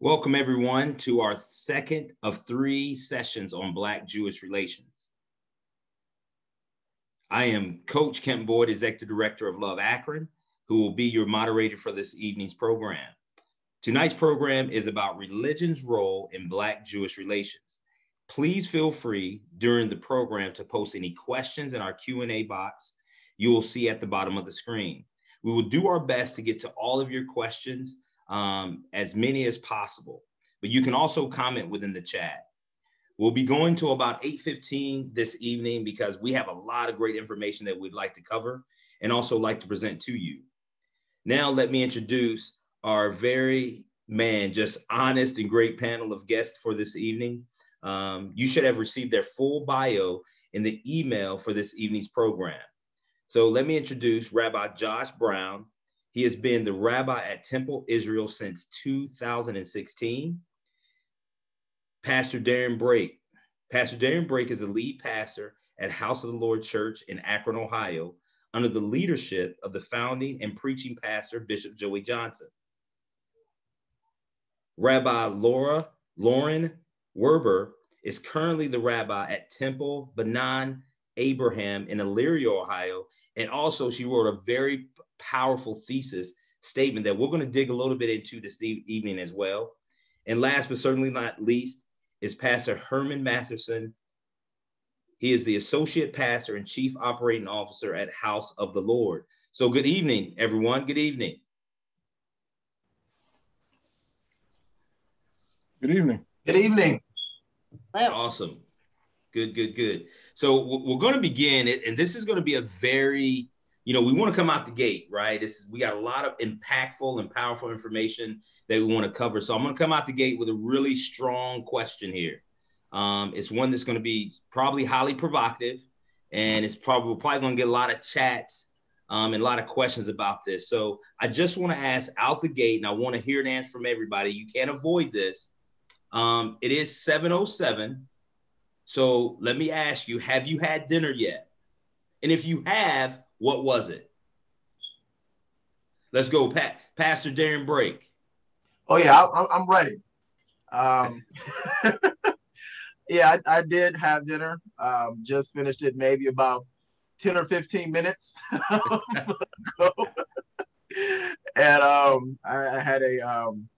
Welcome, everyone, to our second of three sessions on Black Jewish relations. I am Coach Kent Boyd, Executive Director of Love Akron, who will be your moderator for this evening's program. Tonight's program is about religion's role in Black Jewish relations. Please feel free during the program to post any questions in our Q&A box you will see at the bottom of the screen. We will do our best to get to all of your questions um, as many as possible. But you can also comment within the chat. We'll be going to about 8.15 this evening because we have a lot of great information that we'd like to cover and also like to present to you. Now let me introduce our very, man, just honest and great panel of guests for this evening. Um, you should have received their full bio in the email for this evening's program. So let me introduce Rabbi Josh Brown, he has been the rabbi at Temple Israel since 2016. Pastor Darren Brake. Pastor Darren Brake is the lead pastor at House of the Lord Church in Akron, Ohio, under the leadership of the founding and preaching pastor, Bishop Joey Johnson. Rabbi Laura Lauren Werber is currently the rabbi at Temple B'nai Abraham in Elyria, Ohio. And also, she wrote a very powerful thesis statement that we're going to dig a little bit into this evening as well. And last but certainly not least is Pastor Herman Matherson. He is the associate pastor and chief operating officer at House of the Lord. So, good evening, everyone. Good evening. Good evening. Good evening. Awesome. Good, good, good. So, we're going to begin, and this is going to be a very you know, we want to come out the gate, right? This we got a lot of impactful and powerful information that we want to cover. So I'm going to come out the gate with a really strong question here. Um, it's one that's going to be probably highly provocative, and it's probably probably going to get a lot of chats um, and a lot of questions about this. So I just want to ask out the gate, and I want to hear an answer from everybody. You can't avoid this. Um, it is 7:07. So let me ask you: Have you had dinner yet? And if you have, what was it? Let's go, Pat, Pastor Darren Brake. Oh yeah, I, I'm ready. Um, yeah, I, I, did have dinner. Um, just finished it maybe about ten or fifteen minutes ago, and um, I, I, had a, um,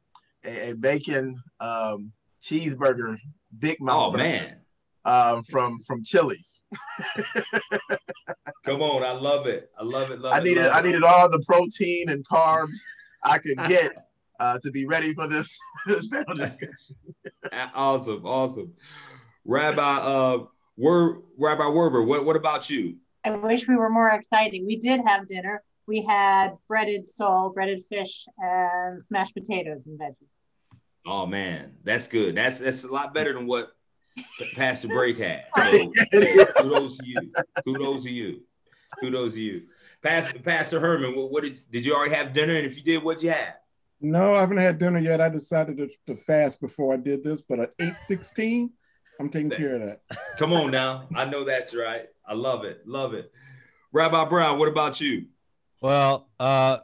a, a bacon um, cheeseburger, Big Mouth. Oh man! Um, from from Chili's. Come on, I love it. I love it. Love I needed it, I needed all the protein and carbs I could get uh, to be ready for this this panel discussion. awesome, awesome. Rabbi uh Wer- Rabbi Werber, what, what about you? I wish we were more exciting. We did have dinner. We had breaded sole, breaded fish, and smashed potatoes and veggies. Oh man, that's good. That's that's a lot better than what Pastor Brake had. So kudos to you. Kudos to you. Kudos to you. Pastor Pastor Herman, what, what, did did you already have dinner? And if you did, what'd you have? No, I haven't had dinner yet. I decided to, to fast before I did this, but at 816, I'm taking care of that. Come on now. I know that's right. I love it. Love it. Rabbi Brown, what about you? Well, uh,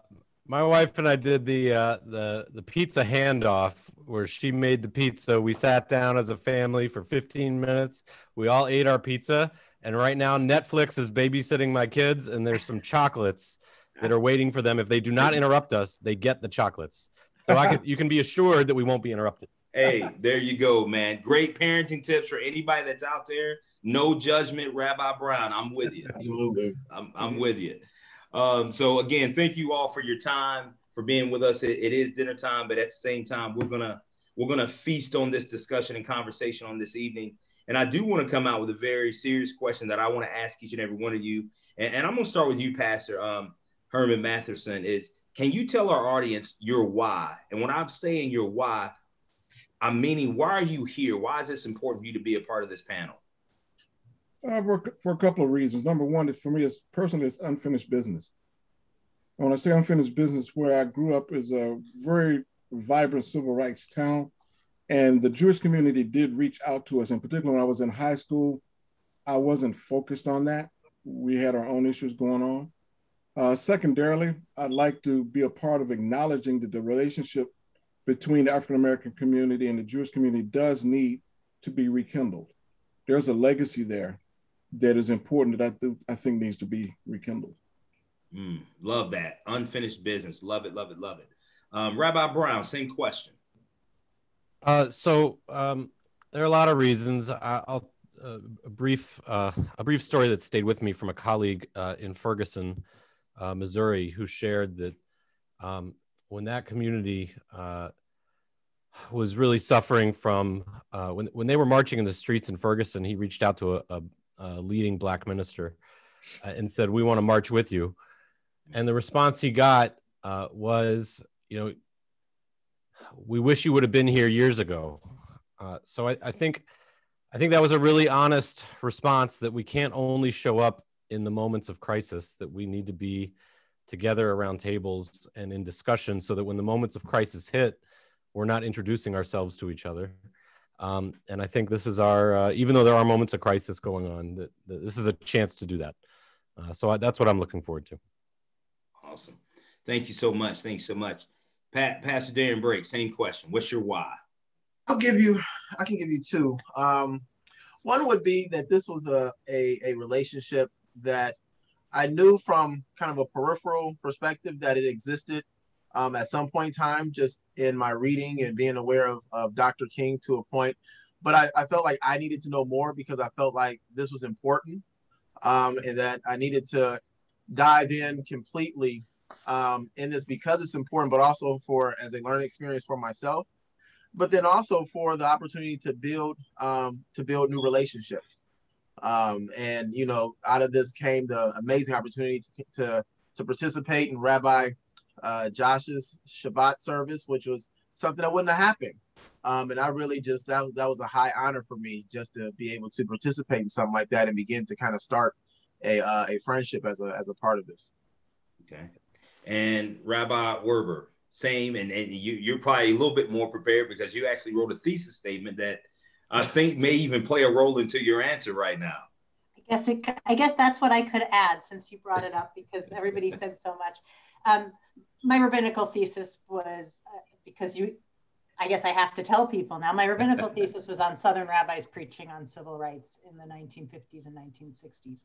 my wife and I did the uh, the the pizza handoff where she made the pizza. We sat down as a family for 15 minutes. We all ate our pizza, and right now, Netflix is babysitting my kids, and there's some chocolates that are waiting for them. If they do not interrupt us, they get the chocolates. So I can, you can be assured that we won't be interrupted. Hey, there you go, man. Great parenting tips for anybody that's out there. No judgment, Rabbi Brown. I'm with you. Absolutely. I'm, I'm with you. Um, so again, thank you all for your time, for being with us. It, it is dinner time, but at the same time, we're gonna we're gonna feast on this discussion and conversation on this evening. And I do want to come out with a very serious question that I want to ask each and every one of you. And, and I'm to start with you, Pastor um, Herman Matherson. Is can you tell our audience your why? And when I'm saying your why, I'm meaning why are you here? Why is this important for you to be a part of this panel? Uh, for, for a couple of reasons. Number one, for me, it's personally, it's unfinished business. And when I say unfinished business, where I grew up is a very vibrant civil rights town. And the Jewish community did reach out to us. In particular, when I was in high school, I wasn't focused on that. We had our own issues going on. Uh, secondarily, I'd like to be a part of acknowledging that the relationship between the African American community and the Jewish community does need to be rekindled. There's a legacy there that is important that I, th- I think needs to be rekindled. Mm, love that. Unfinished business. Love it, love it, love it. Um, Rabbi Brown, same question. Uh, so um, there are a lot of reasons. I, will uh, a brief uh, a brief story that stayed with me from a colleague uh, in Ferguson, uh, Missouri, who shared that um, when that community uh, was really suffering from uh, when when they were marching in the streets in Ferguson, he reached out to a, a, a leading black minister uh, and said, "We want to march with you." And the response he got uh, was, "You know, we wish you would have been here years ago." so I, I think I think that was a really honest response that we can't only show up in the moments of crisis, that we need to be together around tables and in discussion so that when the moments of crisis hit, we're not introducing ourselves to each other. Um, and I think this is our, uh, even though there are moments of crisis going on, that, that this is a chance to do that. Uh, so I, that's what I'm looking forward to. Awesome. Thank you so much. Thank you so much. Pat, Pastor Darren Brake, same question. What's your why? I'll give you, I can give you two. Um, one would be that this was a, a, a relationship that I knew from kind of a peripheral perspective that it existed um, at some point in time, just in my reading and being aware of, of Dr. King to a point. But I, I felt like I needed to know more because I felt like this was important um, and that I needed to dive in completely um, in this because it's important, but also for as a learning experience for myself but then also for the opportunity to build um, to build new relationships. Um, and you know, out of this came the amazing opportunity to to, to participate in Rabbi uh, Josh's Shabbat service, which was something that wouldn't have happened. Um, and I really just that that was a high honor for me just to be able to participate in something like that and begin to kind of start a uh, a friendship as a as a part of this. Okay, and Rabbi Werber, same, and, and you, you're probably a little bit more prepared because you actually wrote a thesis statement that I think may even play a role into your answer right now. I guess it, I guess that's what I could add since you brought it up because everybody said so much. Um, my rabbinical thesis was uh, because you, I guess I have to tell people now. My rabbinical thesis was on Southern rabbis preaching on civil rights in the 1950s and 1960s,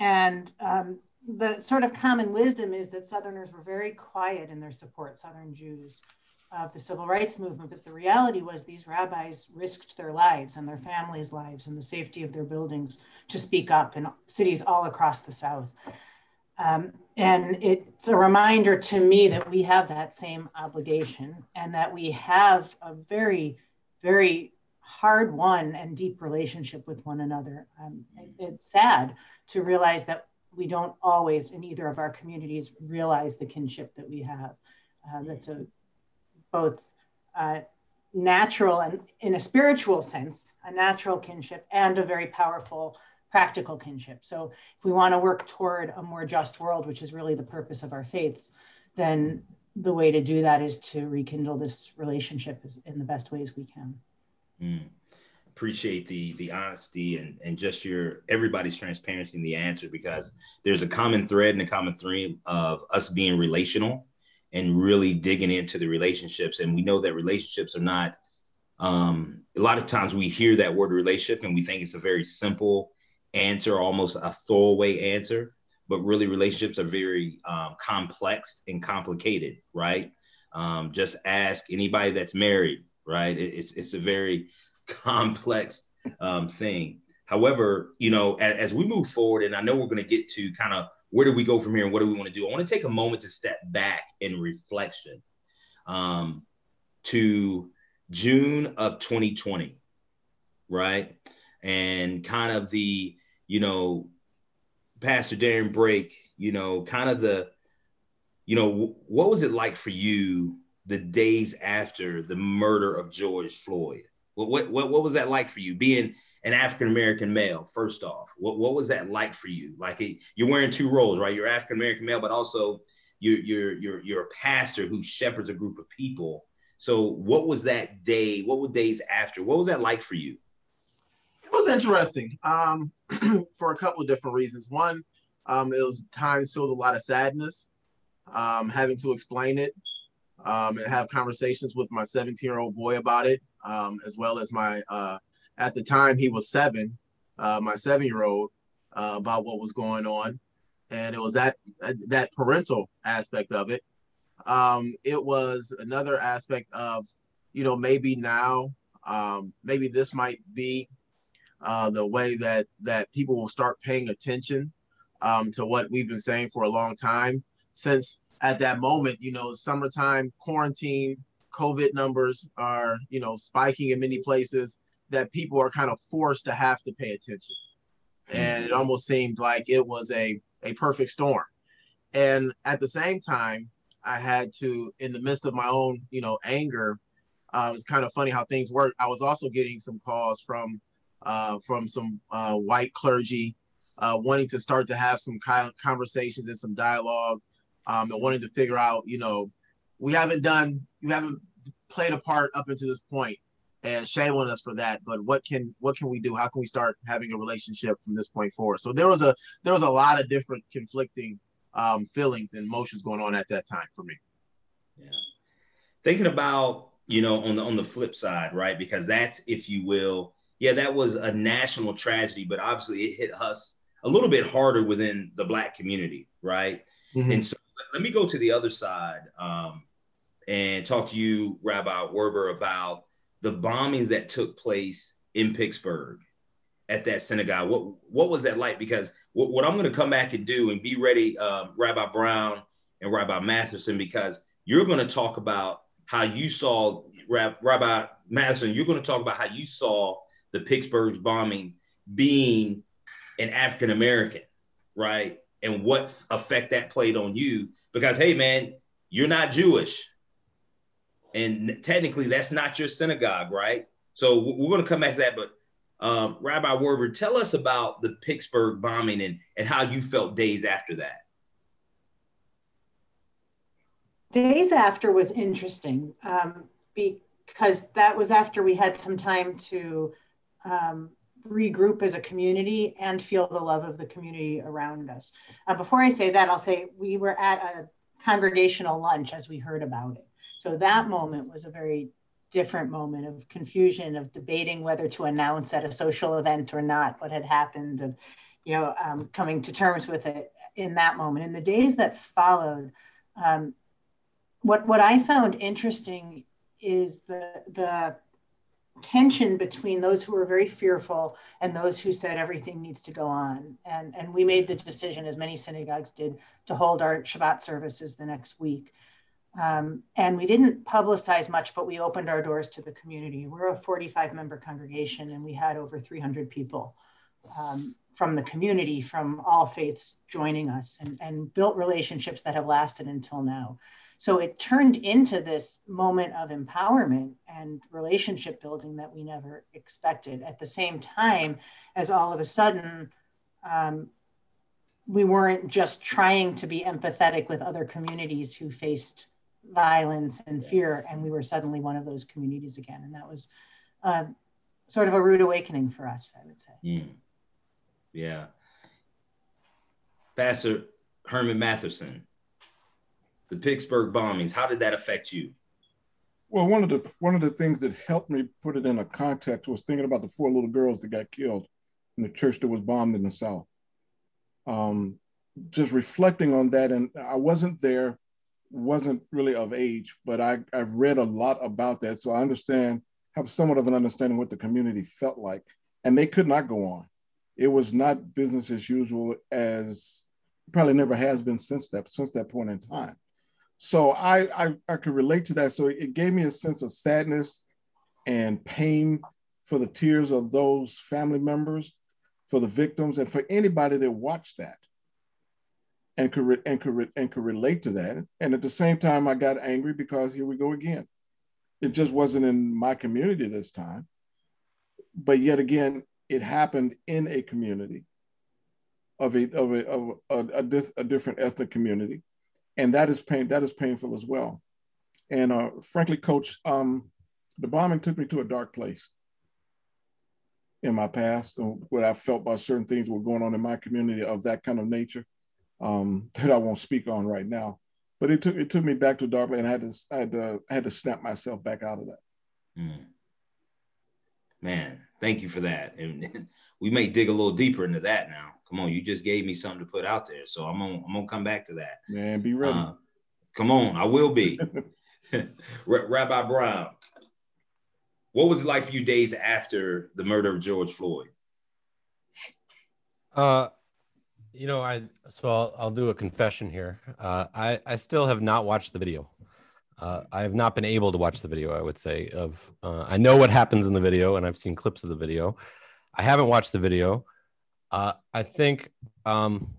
and um, the sort of common wisdom is that Southerners were very quiet in their support, Southern Jews, of the civil rights movement. But the reality was these rabbis risked their lives and their families' lives and the safety of their buildings to speak up in cities all across the South. Um, and it's a reminder to me that we have that same obligation and that we have a very, very hard won and deep relationship with one another. Um, it's, it's sad to realize that we don't always in either of our communities realize the kinship that we have. Uh, that's a both uh, natural and in a spiritual sense, a natural kinship and a very powerful practical kinship. So if we want to work toward a more just world, which is really the purpose of our faiths, then the way to do that is to rekindle this relationship in the best ways we can. Mm appreciate the the honesty and and just your everybody's transparency in the answer because there's a common thread and a common theme of us being relational and really digging into the relationships and we know that relationships are not um, a lot of times we hear that word relationship and we think it's a very simple answer almost a throwaway answer but really relationships are very um, complex and complicated right um, just ask anybody that's married right it, it's it's a very complex um, thing. However, you know, as, as, we move forward, and I know we're going to get to kind of where do we go from here and what do we want to do, I want to take a moment to step back in reflection um, to June of 2020, right? And kind of the, you know, Pastor Darren Brake, you know, kind of the, you know, what was it like for you the days after the murder of George Floyd? What, what, what was that like for you being an African American male? First off, what, what was that like for you? Like it, you're wearing two roles, right? You're African American male, but also you're, you're, you're, you're a pastor who shepherds a group of people. So what was that day? What were days after? What was that like for you? It was interesting um, for a couple of different reasons. One, um, it was times filled a lot of sadness, um, having to explain it um, and have conversations with my 17 year old boy about it, um, as well as my, uh, at the time he was seven, uh, my seven year old, uh, about what was going on. And it was that, that parental aspect of it. Um, it was another aspect of, you know, maybe now, um, maybe this might be uh, the way that that people will start paying attention um, to what we've been saying for a long time since at that moment, you know, summertime quarantine, COVID numbers are, you know, spiking in many places that people are kind of forced to have to pay attention. And it almost seemed like it was a, a perfect storm. And at the same time, I had to, in the midst of my own, you know, anger, uh, it's kind of funny how things work. I was also getting some calls from uh, from some uh, white clergy uh, wanting to start to have some conversations and some dialogue um, and wanting to figure out, you know, we haven't done, you haven't played a part up until this point, and shame on us for that. But what can what can we do? How can we start having a relationship from this point forward? So there was a there was a lot of different conflicting um, feelings and emotions going on at that time for me. Yeah, thinking about you know on the on the flip side, right? Because that's if you will, yeah, that was a national tragedy, but obviously it hit us a little bit harder within the black community, right? Mm-hmm. And so let me go to the other side um, and talk to you, Rabbi Werber, about the bombings that took place in Pittsburgh at that synagogue. What what was that like? Because what, what I'm going to come back and do and be ready, uh, Rabbi Brown and Rabbi Masterson, because you're going to talk about how you saw Rabbi Masterson. You're going to talk about how you saw the Pittsburgh bombing being an African American, right? and what effect that played on you. Because hey man you're not jewish. And technically that's not your synagogue right? So we're going to come back to that but um, rabbi werber tell us about the pittsburgh bombing and, and how you felt days after that. Days after was interesting um, because that was after we had some time to um, regroup as a community and feel the love of the community around us. Uh, before I say that, I'll say we were at a congregational lunch as we heard about it. So that moment was a very different moment of confusion, of debating whether to announce at a social event or not what had happened, of you know um, coming to terms with it in that moment. In the days that followed, um, what what I found interesting is the the tension between those who were very fearful and those who said everything needs to go on. And, and we made the decision, as many synagogues did, to hold our Shabbat services the next week. Um, and we didn't publicize much, but we opened our doors to the community. We're a 45 member congregation, and we had over 300 people um, from the community, from all faiths joining us, and, and built relationships that have lasted until now. So it turned into this moment of empowerment and relationship building that we never expected. At the same time, as all of a sudden, um, we weren't just trying to be empathetic with other communities who faced violence and fear, and we were suddenly one of those communities again. And that was uh, sort of a rude awakening for us, I would say. Mm. Yeah. Pastor Herman Matherson, the Pittsburgh bombings, how did that affect you? Well, one of the one of the things that helped me put it in a context was thinking about the four little girls that got killed in the church that was bombed in the South. Um, just reflecting on that, and I wasn't there, wasn't really of age, but I, I've read a lot about that, so I understand, have somewhat of an understanding what the community felt like, and they could not go on. It was not business as usual, as probably never has been since that since that point in time so I, I I could relate to that. So it gave me a sense of sadness and pain for the tears of those family members, for the victims, and for anybody that watched that and could re- and could re- and could relate to that. And at the same time, I got angry because here we go again. It just wasn't in my community this time, but yet again, it happened in a community of a of a of a, a, a different ethnic community and that is pain that is painful as well. And uh, frankly, Coach, um, the bombing took me to a dark place in my past, what I felt about certain things were going on in my community of that kind of nature um, that I won't speak on right now. but it took it took me back to dark and I had to I had to I had to snap myself back out of that. Mm. Man, thank you for that. And we may dig a little deeper into that now. Come on, you just gave me something to put out there, so I'm gonna I'm gonna come back to that. Man, be ready. Uh, come on, I will be. Rabbi Brown, what was it like for you days after the murder of George Floyd? Uh, you know, I so I'll, I'll do a confession here. Uh, I I still have not watched the video. Uh, I have not been able to watch the video. I would say of uh, I know what happens in the video, and I've seen clips of the video. I haven't watched the video. Uh, I think um,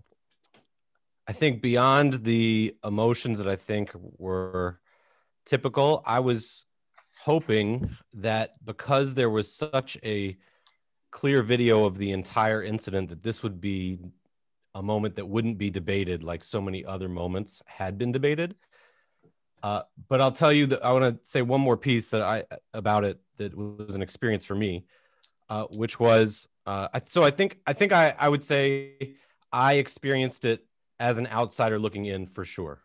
I think beyond the emotions that I think were typical, I was hoping that because there was such a clear video of the entire incident that this would be a moment that wouldn't be debated like so many other moments had been debated. Uh, but I'll tell you that I want to say one more piece that I about it that was an experience for me, uh, which was uh, so I think I think I I would say I experienced it as an outsider looking in for sure.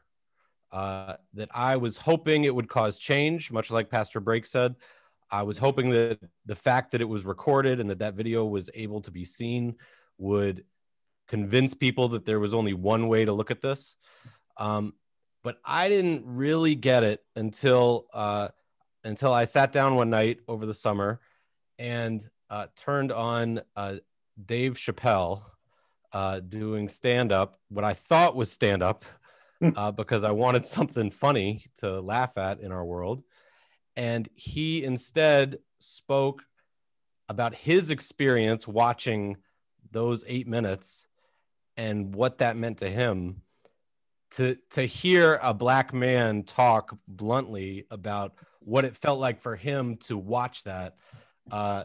Uh, that I was hoping it would cause change, much like Pastor Brake said. I was hoping that the fact that it was recorded and that that video was able to be seen would convince people that there was only one way to look at this. Um, but I didn't really get it until uh, until I sat down one night over the summer and uh, turned on uh, Dave Chappelle uh, doing stand up, what I thought was stand up, hmm. uh, because I wanted something funny to laugh at in our world. And he instead spoke about his experience watching those eight minutes and what that meant to him to to hear a black man talk bluntly about what it felt like for him to watch that uh,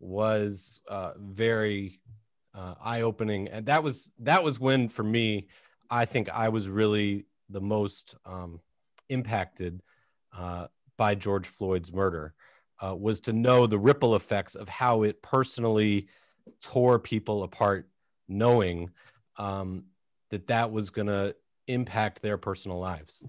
was uh, very uh, eye-opening. And that was that was when for me i think i was really the most um, impacted uh, by george floyd's murder uh, was to know the ripple effects of how it personally tore people apart knowing um, that that was going to impact their personal lives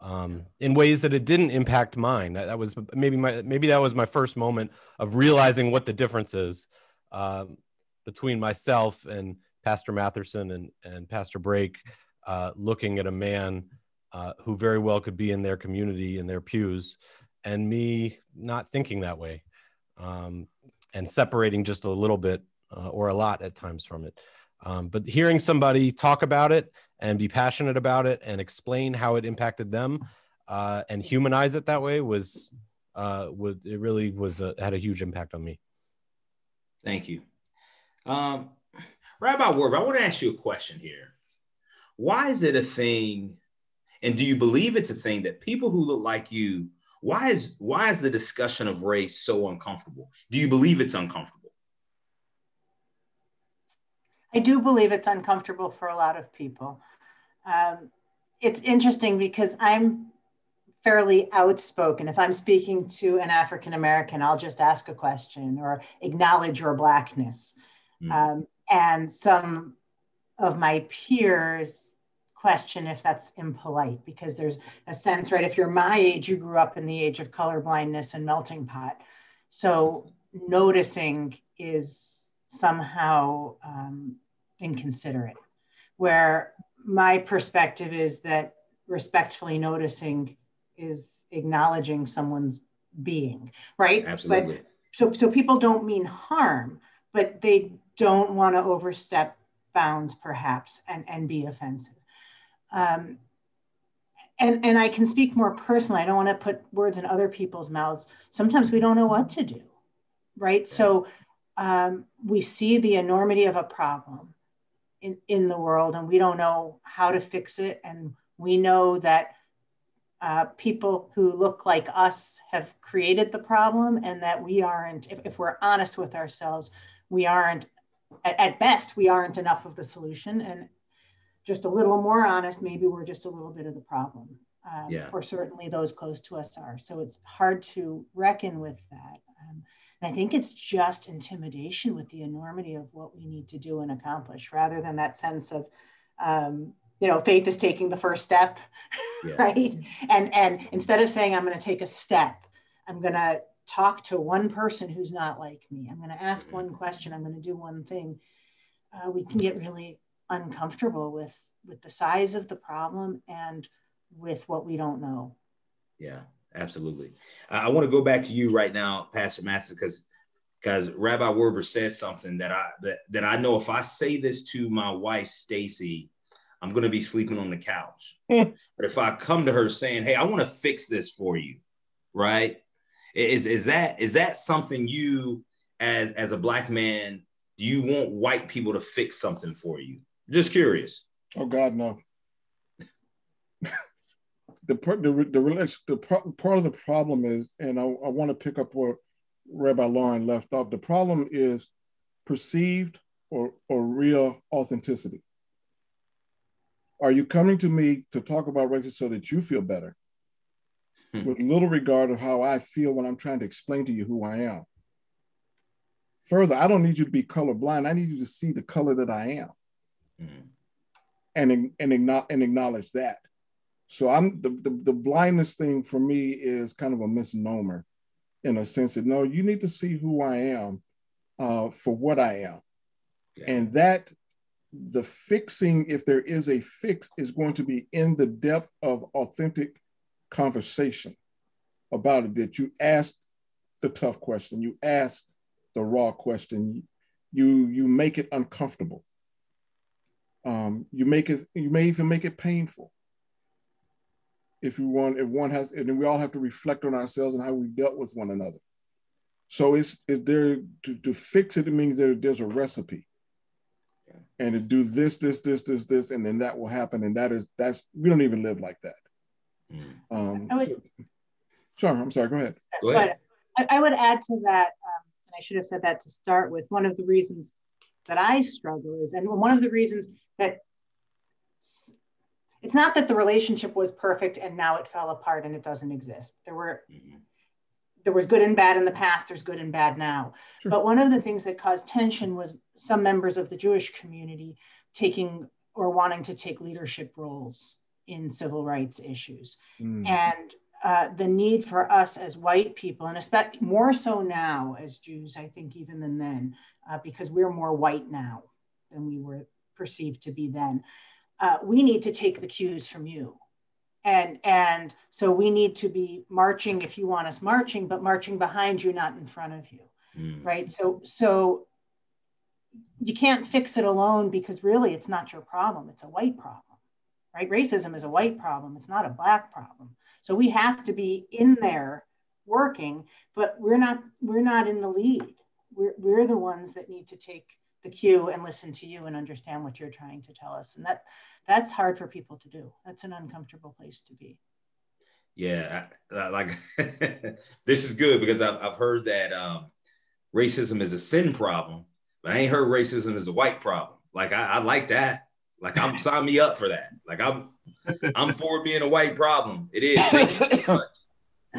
um, in ways that it didn't impact mine. That, that, was maybe my maybe that was my first moment of realizing what the difference is um, between myself and Pastor Matherson and and Pastor Brake, uh, looking at a man uh, who very well could be in their community in their pews, and me not thinking that way, um, and separating just a little bit uh, or a lot at times from it. Um, but hearing somebody talk about it and be passionate about it and explain how it impacted them uh, and humanize it that way was uh, would it really was a, had a huge impact on me. Thank you, um, Rabbi Werb. I want to ask you a question here. Why is it a thing, and do you believe it's a thing that people who look like you? Why is why is the discussion of race so uncomfortable? Do you believe it's uncomfortable? I do believe it's uncomfortable for a lot of people. Um, it's interesting because I'm fairly outspoken. If I'm speaking to an African American, I'll just ask a question or acknowledge your blackness. Mm. Um, and some of my peers question if that's impolite because there's a sense, right? If you're my age, you grew up in the age of color blindness and melting pot. So noticing is somehow um, inconsiderate. Where my perspective is that respectfully noticing is acknowledging someone's being, right? Absolutely. But, so, so people don't mean harm, but they don't want to overstep bounds, perhaps, and, and be offensive. Um, and, and I can speak more personally. I don't want to put words in other people's mouths. Sometimes we don't know what to do, right? So um, we see the enormity of a problem in, in the world and we don't know how to fix it. And we know that uh, people who look like us have created the problem and that we aren't, if, if we're honest with ourselves, we aren't, at, at best, we aren't enough of the solution. And just a little more honest, maybe we're just a little bit of the problem. Um, yeah. Or certainly those close to us are. So it's hard to reckon with that. Um, and I think it's just intimidation with the enormity of what we need to do and accomplish rather than that sense of, um, you know, faith is taking the first step. yeah. right? And and instead of saying I'm going to take a step, I'm going to talk to one person who's not like me. I'm going to ask one question. I'm going to do one thing. Uh, we can get really uncomfortable with with the size of the problem and with what we don't know. Yeah, absolutely. I want to go back to you right now, Pastor Mathis, because because Rabbi Werber said something that I that, that I know if I say this to my wife Stacy, I'm gonna be sleeping on the couch. Hmm. but if I come to her saying, "Hey, I want to fix this for you," right? Is is that is that something you as as a black man do you want white people to fix something for you? Just curious. Oh God, no. The the the relation the part of the problem is, and I, I want to pick up where Rabbi Lauren left off. The problem is perceived or or real authenticity. Are you coming to me to talk about racism so that you feel better, hmm. with little regard of how I feel when I'm trying to explain to you who I am? Further, I don't need you to be colorblind. I need you to see the color that I am, hmm. and and and acknowledge that. So I'm the, the, the blindness thing for me is kind of a misnomer in a sense that no, you need to see who I am uh, for what I am. Yeah. And that the fixing, if there is a fix, is going to be in the depth of authentic conversation about it. That you ask the tough question, you ask the raw question, you you make it uncomfortable. Um, you make it, you may even make it painful if you want, if one has, and then we all have to reflect on ourselves and how we dealt with one another. So it's is there to, to fix it, it means there, there's a recipe. And to do this, this, this, this, this, and then that will happen. And that is that's we don't even live like that. Mm. Um, would, so, sorry, I'm sorry, go ahead. Go ahead. But I, I would add to that, um, and I should have said that to start with. One of the reasons that I struggle is, and one of the reasons that it's not that the relationship was perfect and now it fell apart and it doesn't exist. There were mm-hmm. there was good and bad in the past, there's good and bad now. Sure. But one of the things that caused tension was some members of the Jewish community taking or wanting to take leadership roles in civil rights issues. Mm. And uh, the need for us as white people, and especially more so now as Jews, I think even than then, uh, because we're more white now than we were perceived to be then uh, we need to take the cues from you. And, and so we need to be marching if you want us marching, but marching behind you, not in front of you. Mm. Right. So, so you can't fix it alone because really it's not your problem. It's a white problem. Right. Racism is a white problem. It's not a black problem. So we have to be in there working, but we're not, we're not in the lead. We're, we're the ones that need to take the cue and listen to you and understand what you're trying to tell us. And that that's hard for people to do. That's an uncomfortable place to be. Yeah, I, like this is good because I've, I've heard that um, racism is a sin problem, but I ain't heard racism is a white problem. Like I, I like that. Like I'm sign me up for that. Like I'm I'm for being a white problem. It is.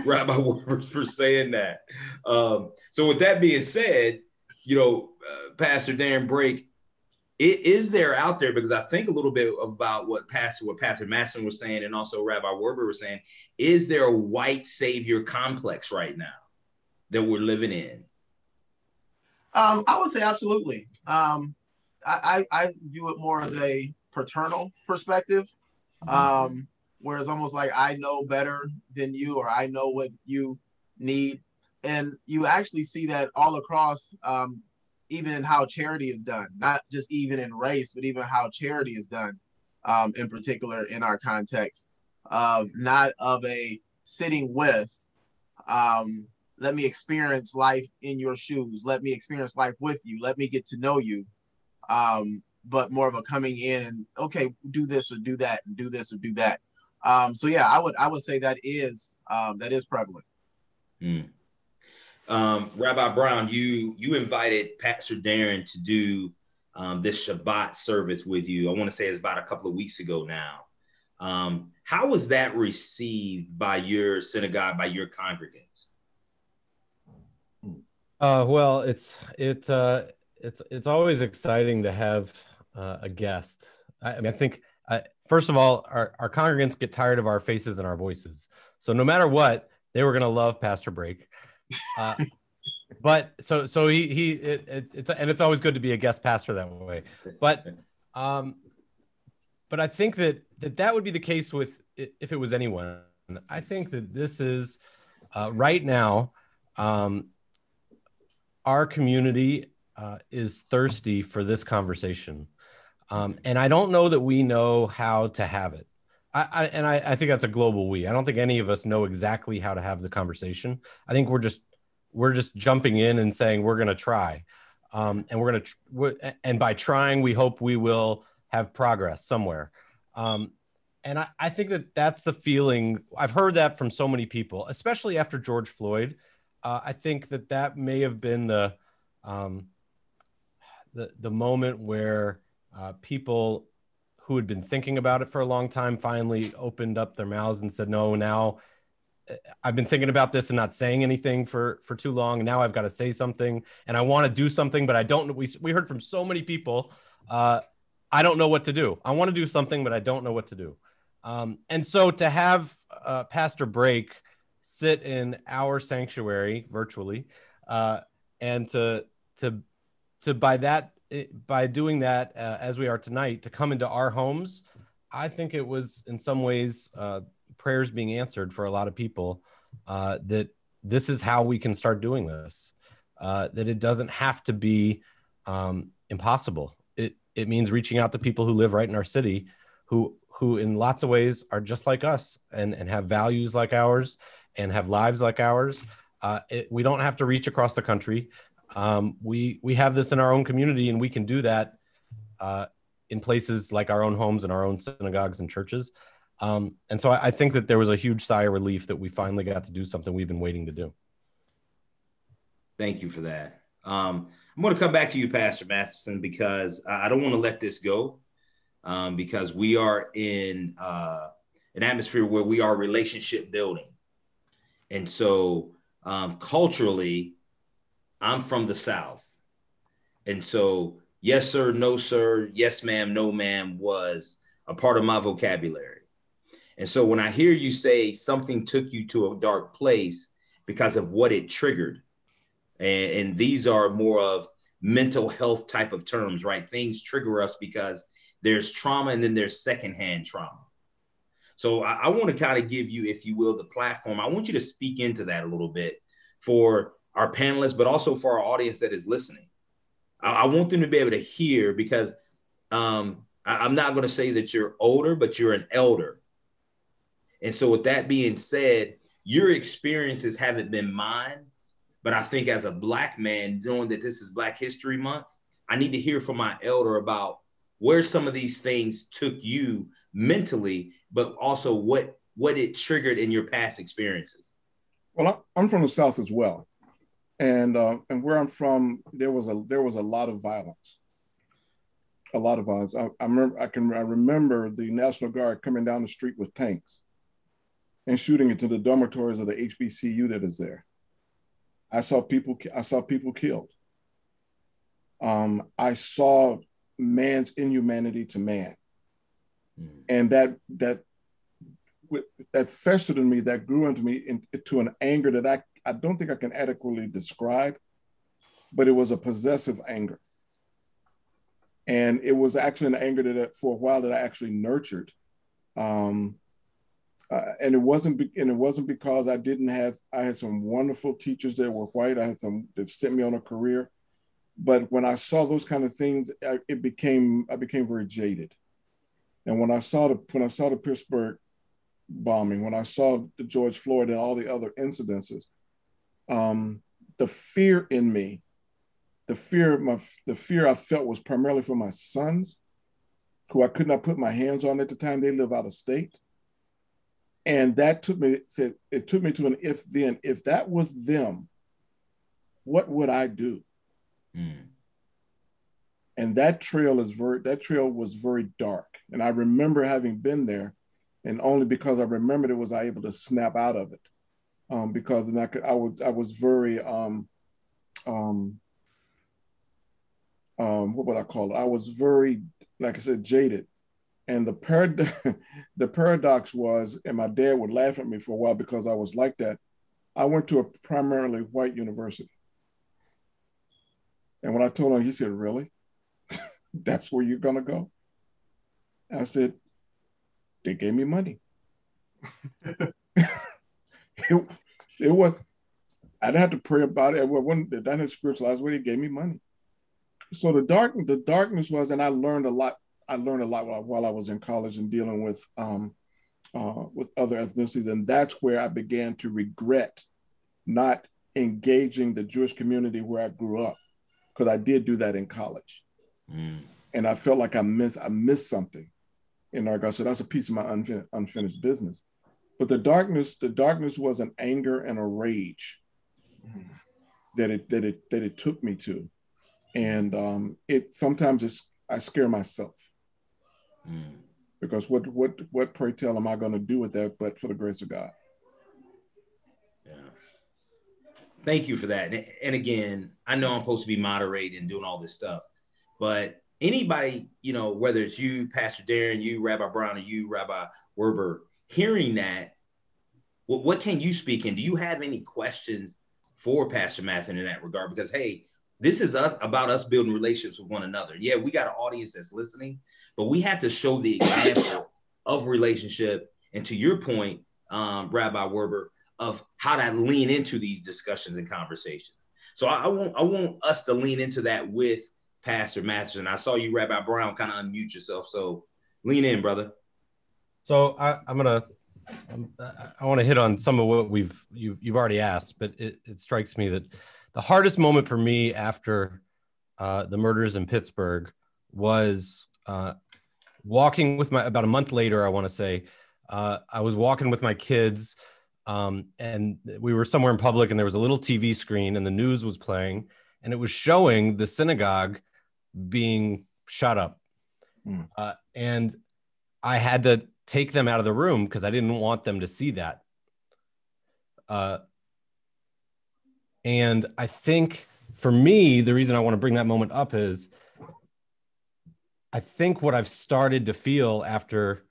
Rabbi Werber for saying that. Um, so with that being said, you know, uh, Pastor Darren Brake, it, is there out there because I think a little bit about what Pastor what Pastor Masson was saying and also Rabbi Werber was saying. Is there a white savior complex right now that we're living in? Um, I would say absolutely. Um, I, I, I, view it more as a paternal perspective, um, where it's almost like I know better than you, or I know what you need and you actually see that all across um, even in how charity is done not just even in race but even how charity is done um, in particular in our context of not of a sitting with um, let me experience life in your shoes. Let me experience life with you. Let me get to know you. Um, but more of a coming in and okay do this or do that and do this or do that. Um, so yeah i would i would say that is um, that is prevalent. Mm. Um, Rabbi Brown, you you invited Pastor Darren to do um, this Shabbat service with you. I want to say it's about a couple of weeks ago now. Um, how was that received by your synagogue, by your congregants? Uh, well, it's it uh, it's it's always exciting to have uh, a guest. I, I mean, I think I, first of all, our, our congregants get tired of our faces and our voices. So no matter what, they were going to love Pastor Brake. Uh, but so so he he it, it, it's and it's always good to be a guest pastor that way. But um, but I think that that that would be the case with if it was anyone. I think that this is uh, right now. Um, our community uh, is thirsty for this conversation. Um, and I don't know that we know how to have it. I, I and I, I, think that's a global we. I don't think any of us know exactly how to have the conversation. I think we're just we're just jumping in and saying we're going to try, um, and we're going to and by trying we hope we will have progress somewhere. Um, and I, I think that that's the feeling I've heard that from so many people, especially after George Floyd. Uh, I think that that may have been the um, the the moment where uh, people who had been thinking about it for a long time finally opened up their mouths and said, "No, now uh, I've been thinking about this and not saying anything for for too long. Now I've got to say something, and I want to do something, but I don't. We we heard from so many people. Uh, I don't know what to do. I want to do something, but I don't know what to do. Um, and so to have uh, Pastor Brake sit in our sanctuary virtually, uh, and to to to by that by doing that uh, as we are tonight to come into our homes i think it was in some ways uh, prayers being answered for a lot of people uh, that this is how we can start doing this uh, that it doesn't have to be um, impossible. It it means reaching out to people who live right in our city who who in lots of ways are just like us and and have values like ours and have lives like ours. Uh, it, we don't have to reach across the country um, we we have this in our own community, and we can do that uh, in places like our own homes and our own synagogues and churches. Um, and so I, I, think that there was a huge sigh of relief that we finally got to do something we've been waiting to do. Thank you for that. Um, I'm going to come back to you, Pastor Masterson, because I don't want to let this go. Um, because we are in uh, an atmosphere where we are relationship building, and so um, culturally, I'm from the South. And so, yes, sir, no, sir, yes, ma'am, no, ma'am was a part of my vocabulary. And so, when I hear you say something took you to a dark place because of what it triggered, and, and these are more of mental health type of terms, right? Things trigger us because there's trauma and then there's secondhand trauma. So I, I want to kind of give you, if you will, the platform. I want you to speak into that a little bit for our panelists, but also for our audience that is listening. I, I want them to be able to hear because um, I, I'm not going to say that you're older, but you're an elder. And so, with that being said, your experiences haven't been mine, but I think as a Black man, knowing that this is Black History Month, I need to hear from my elder about where some of these things took you mentally, but also what what it triggered in your past experiences. Well, I'm from the South as well and uh, and where I'm from, there was a there was a lot of violence, a lot of violence. I, I remember I can I remember the National Guard coming down the street with tanks, and shooting into the dormitories of the HBCU that is there. I saw people I saw people killed. Um, I saw man's inhumanity to man, mm. and that that that festered in me, that grew into me into an anger that I I don't think I can adequately describe, but it was a possessive anger. And it was actually an anger that for a while that I actually nurtured. Um, uh, and it wasn't be- and it wasn't because I didn't have I had some wonderful teachers that were white. I had some that sent me on a career, but when I saw those kind of things, I, it became I became very jaded. And when I saw the when I saw the Pittsburgh bombing, when I saw the George Floyd and all the other incidences, um, the fear in me, the fear, my, the fear I felt was primarily for my sons, who I could not put my hands on at the time. They live out of state, and that took me. Said it took me to an if then. If that was them, what would I do? Mm. And that trail is very. That trail was very dark, and I remember having been there, and only because I remembered it was I able to snap out of it um, because then I could I was I was very um, um, um, what would I call it? I was very like I said jaded, And the parad- the paradox was, and my dad would laugh at me for a while because I was like that. I went to a primarily white university. And when I told him, he said, Really? That's where you're gonna go? I said, They gave me money. it, it was I didn't have to pray about it. It wasn't that didn't spiritualize way, they gave me money. So the dark the darkness was, and I learned a lot. I learned a lot while, while I was in college and dealing with um, uh, with other ethnicities, and that's where I began to regret not engaging the Jewish community where I grew up, because I did do that in college, mm. and I felt like I missed I missed something in our God. So that's a piece of my unfin- unfinished business. But the darkness, the darkness was an anger and a rage that it that it that it took me to, and um, it sometimes it's I scare myself. Mm because what what what pray tell am I going to do with that but for the grace of God? Yeah. Thank you for that. And again, I know I'm supposed to be moderating and doing all this stuff, but anybody, you know, whether it's you, Pastor Darren, you, Rabbi Brown, or you, Rabbi Werber, hearing that, what, what can you speak in? Do you have any questions for Pastor Matthew in that regard? Because hey, this is us about us building relationships with one another. Yeah, we got an audience that's listening, but we have to show the example of relationship. And to your point, um, Rabbi Werber, of how to lean into these discussions and conversations. So I, I, want I want us to lean into that with Pastor Matherson. I saw you, Rabbi Brown, kind of unmute yourself. So lean in, brother. So I, am gonna I want to hit on some of what we've you've you've already asked, but it, it strikes me that the hardest moment for me after uh, the murders in Pittsburgh was uh, walking with my about a month later i want to say uh, i was walking with my kids um, and we were somewhere in public and there was a little tv screen and the news was playing and it was showing the synagogue being shot up mm. uh, and i had to take them out of the room because i didn't want them to see that uh, and i think for me the reason i want to bring that moment up is I think what I've started to feel after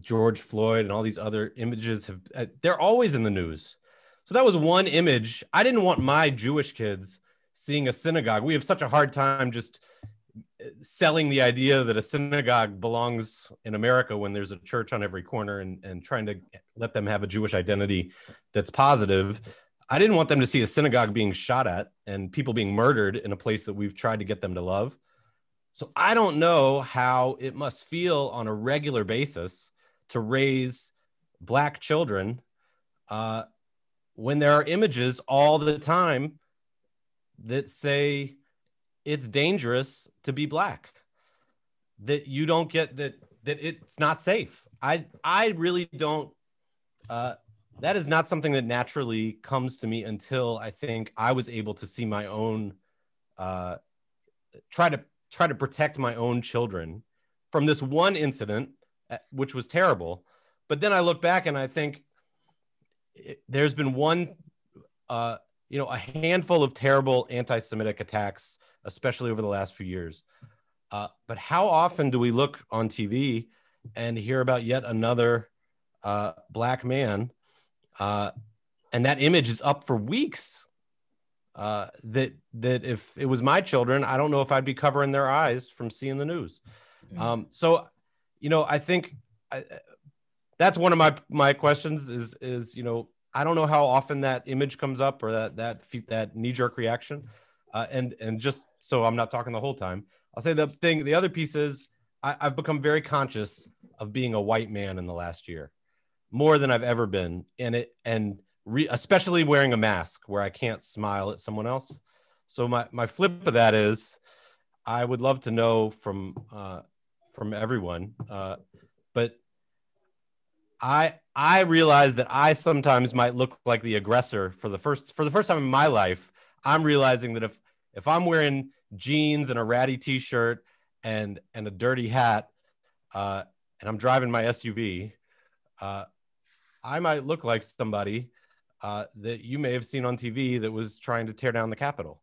George Floyd and all these other images have, uh, they're always in the news. So that was one image. I didn't want my Jewish kids seeing a synagogue. We have such a hard time just selling the idea that a synagogue belongs in America when there's a church on every corner and, and trying to let them have a Jewish identity that's positive. I didn't want them to see a synagogue being shot at and people being murdered in a place that we've tried to get them to love. So I don't know how it must feel on a regular basis to raise black children uh, when there are images all the time that say it's dangerous to be black that you don't get that that it's not safe i i really don't uh that is not something that naturally comes to me until i think i was able to see my own uh try to try to protect my own children from this one incident, uh, which was terrible. But then I look back and I think it, there's been one, uh, you know, a handful of terrible anti-Semitic attacks, especially over the last few years. Uh, but how often do we look on TV and hear about yet another uh, black man, uh, and that image is up for weeks? uh, that that if it was my children, I don't know if I'd be covering their eyes from seeing the news. Um, so, you know, I think I, that's one of my my questions is is you know I don't know how often that image comes up or that that that knee jerk reaction, uh, and and just so I'm not talking the whole time, I'll say the thing. The other piece is I, I've become very conscious of being a white man in the last year, more than I've ever been, and it and re- especially wearing a mask where I can't smile at someone else. So my my flip of that is, I would love to know from uh, from everyone, uh, but I I realize that I sometimes might look like the aggressor for the first for the first time in my life. I'm realizing that if if I'm wearing jeans and a ratty t-shirt and and a dirty hat, uh, and I'm driving my SUV, uh, I might look like somebody uh, that you may have seen on TV that was trying to tear down the Capitol.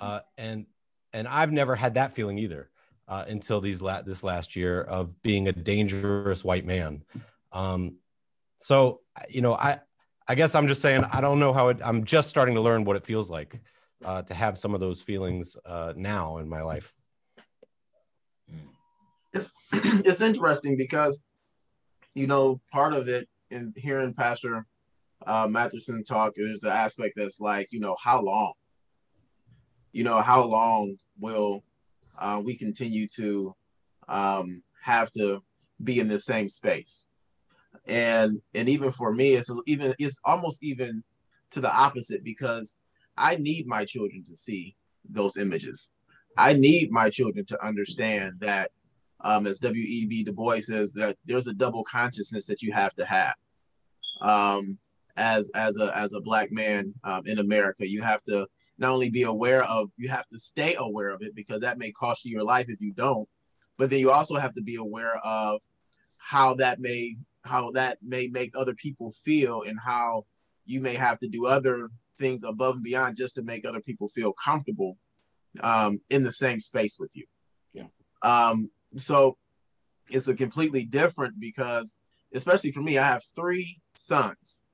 Uh, and and I've never had that feeling either. uh, until these la- this last year of being a dangerous white man. Um, so you know, I I guess I'm just saying I don't know how it. I'm just starting to learn what it feels like uh, to have some of those feelings uh, now in my life. It's it's interesting because you know part of it in hearing Pastor uh, Matherson talk, there's the aspect that's like you know how long, you know how long will uh, we continue to um, have to be in the same space and and even for me it's even it's almost even to the opposite because i need my children to see those images. I need my children to understand that um, as w.e.b du bois says that there's a double consciousness that you have to have. Um, as as a as a black man um, in america you have to not only be aware of you have to stay aware of it because that may cost you your life if you don't but then you also have to be aware of how that may how that may make other people feel and how you may have to do other things above and beyond just to make other people feel comfortable um, in the same space with you. Yeah. Um, so it's a completely different because, especially for me, I have three sons.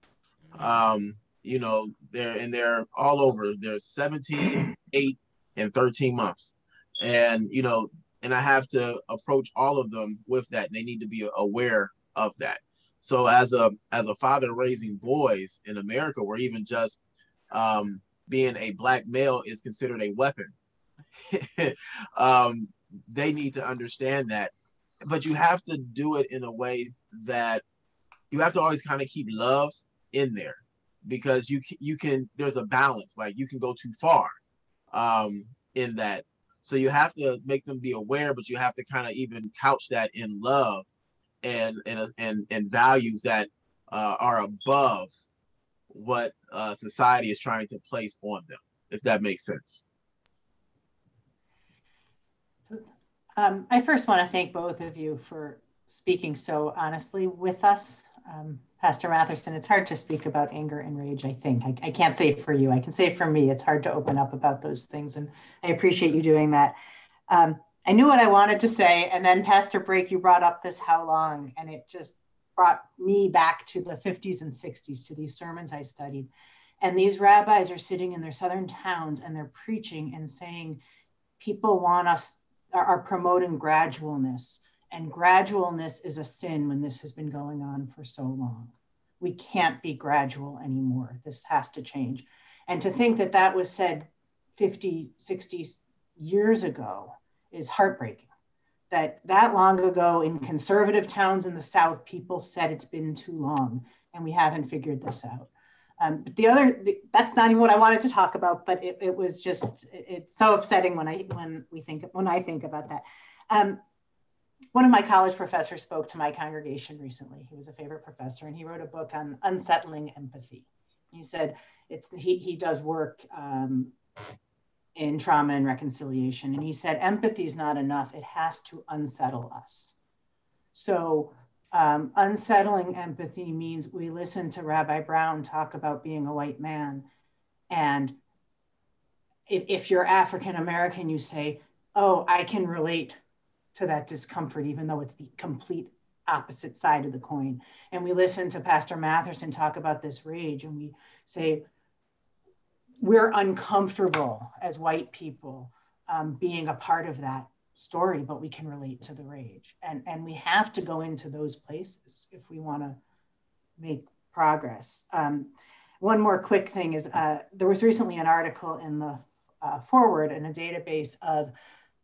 Um, you know, they're and they're all over. They're 17, 8, and 13 months. And, you know, and I have to approach all of them with that. They need to be aware of that. So as a as a father raising boys in America, where even just um, being a black male is considered a weapon, um, they need to understand that. But you have to do it in a way that you have to always kind of keep love in there because you you can there's a balance like you can go too far um, in that so you have to make them be aware but you have to kind of even couch that in love and and and, and values that uh, are above what uh, society is trying to place on them, if that makes sense. Um, I first want to thank both of you for speaking so honestly with us. Um, Pastor Matherson, it's hard to speak about anger and rage, I think. I, I, can't say for you, I can say for me, it's hard to open up about those things. And I appreciate you doing that. Um, I knew what I wanted to say. And then Pastor Brake, you brought up this how long, and it just brought me back to the 50s and 60s, to these sermons I studied. And these rabbis are sitting in their southern towns and they're preaching and saying, people want us, are, promoting gradualness. And gradualness is a sin when this has been going on for so long. We can't be gradual anymore. This has to change. And to think that that was said 50, 60 years ago is heartbreaking. That that long ago in conservative towns in the South, people said it's been too long, and we haven't figured this out. Um, but the other, the, that's not even what I wanted to talk about, but it, it was just, it, it's so upsetting when I when we think when I think about that. Um, one of my college professors spoke to my congregation recently. He was a favorite professor, and he wrote a book on unsettling empathy. He said it's he he does work um, in trauma and reconciliation. And he said, empathy is not enough, it has to unsettle us. So, um, unsettling empathy means we listen to Rabbi Brown talk about being a white man. And if, if you're African American, you say, Oh, I can relate to that discomfort, even though it's the complete opposite side of the coin. And we listen to Pastor Matherson talk about this rage, and we say, we're uncomfortable as white people um, being a part of that story, but we can relate to the rage. And, and we have to go into those places if we want to make progress. Um, one more quick thing is uh, there was recently an article in the uh, forward in a database of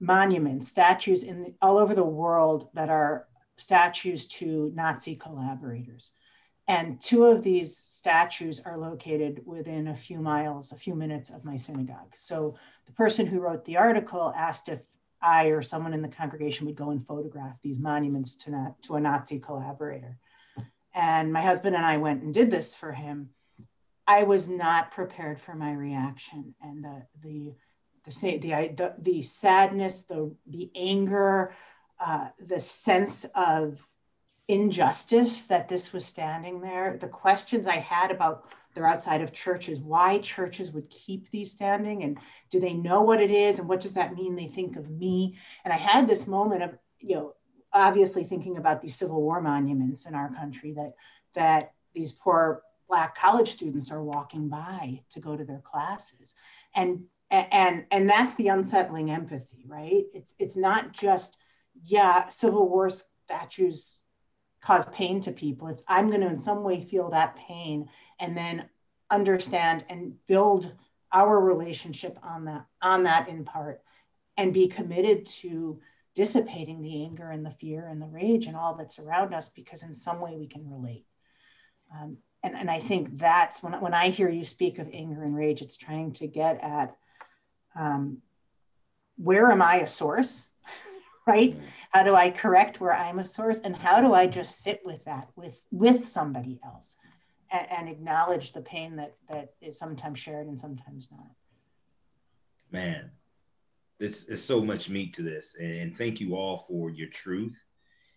monuments, statues in the, all over the world that are statues to Nazi collaborators. And two of these statues are located within a few miles, a few minutes of my synagogue. So the person who wrote the article asked if I or someone in the congregation would go and photograph these monuments to, to a Nazi collaborator. And my husband and I went and did this for him. I was not prepared for my reaction and the the the the the, the sadness, the the anger, uh, the sense of injustice that this was standing there, the questions I had about they're outside of churches, why churches would keep these standing and do they know what it is and what does that mean they think of me? And I had this moment of, you know, obviously thinking about these Civil War monuments in our country that that these poor black college students are walking by to go to their classes. And and and that's the unsettling empathy, right? It's it's not just, yeah, Civil War statues cause pain to people. It's I'm going to in some way feel that pain and then understand and build our relationship on that on that in part and be committed to dissipating the anger and the fear and the rage and all that's around us because in some way we can relate um, and, and i think that's when, when i hear you speak of anger and rage it's trying to get at um, where am i a source right? How do i correct where i'm a source and how do i just sit with that with with somebody else and, and acknowledge the pain that that is sometimes shared and sometimes not? Man this is so much meat to this and thank you all for your truth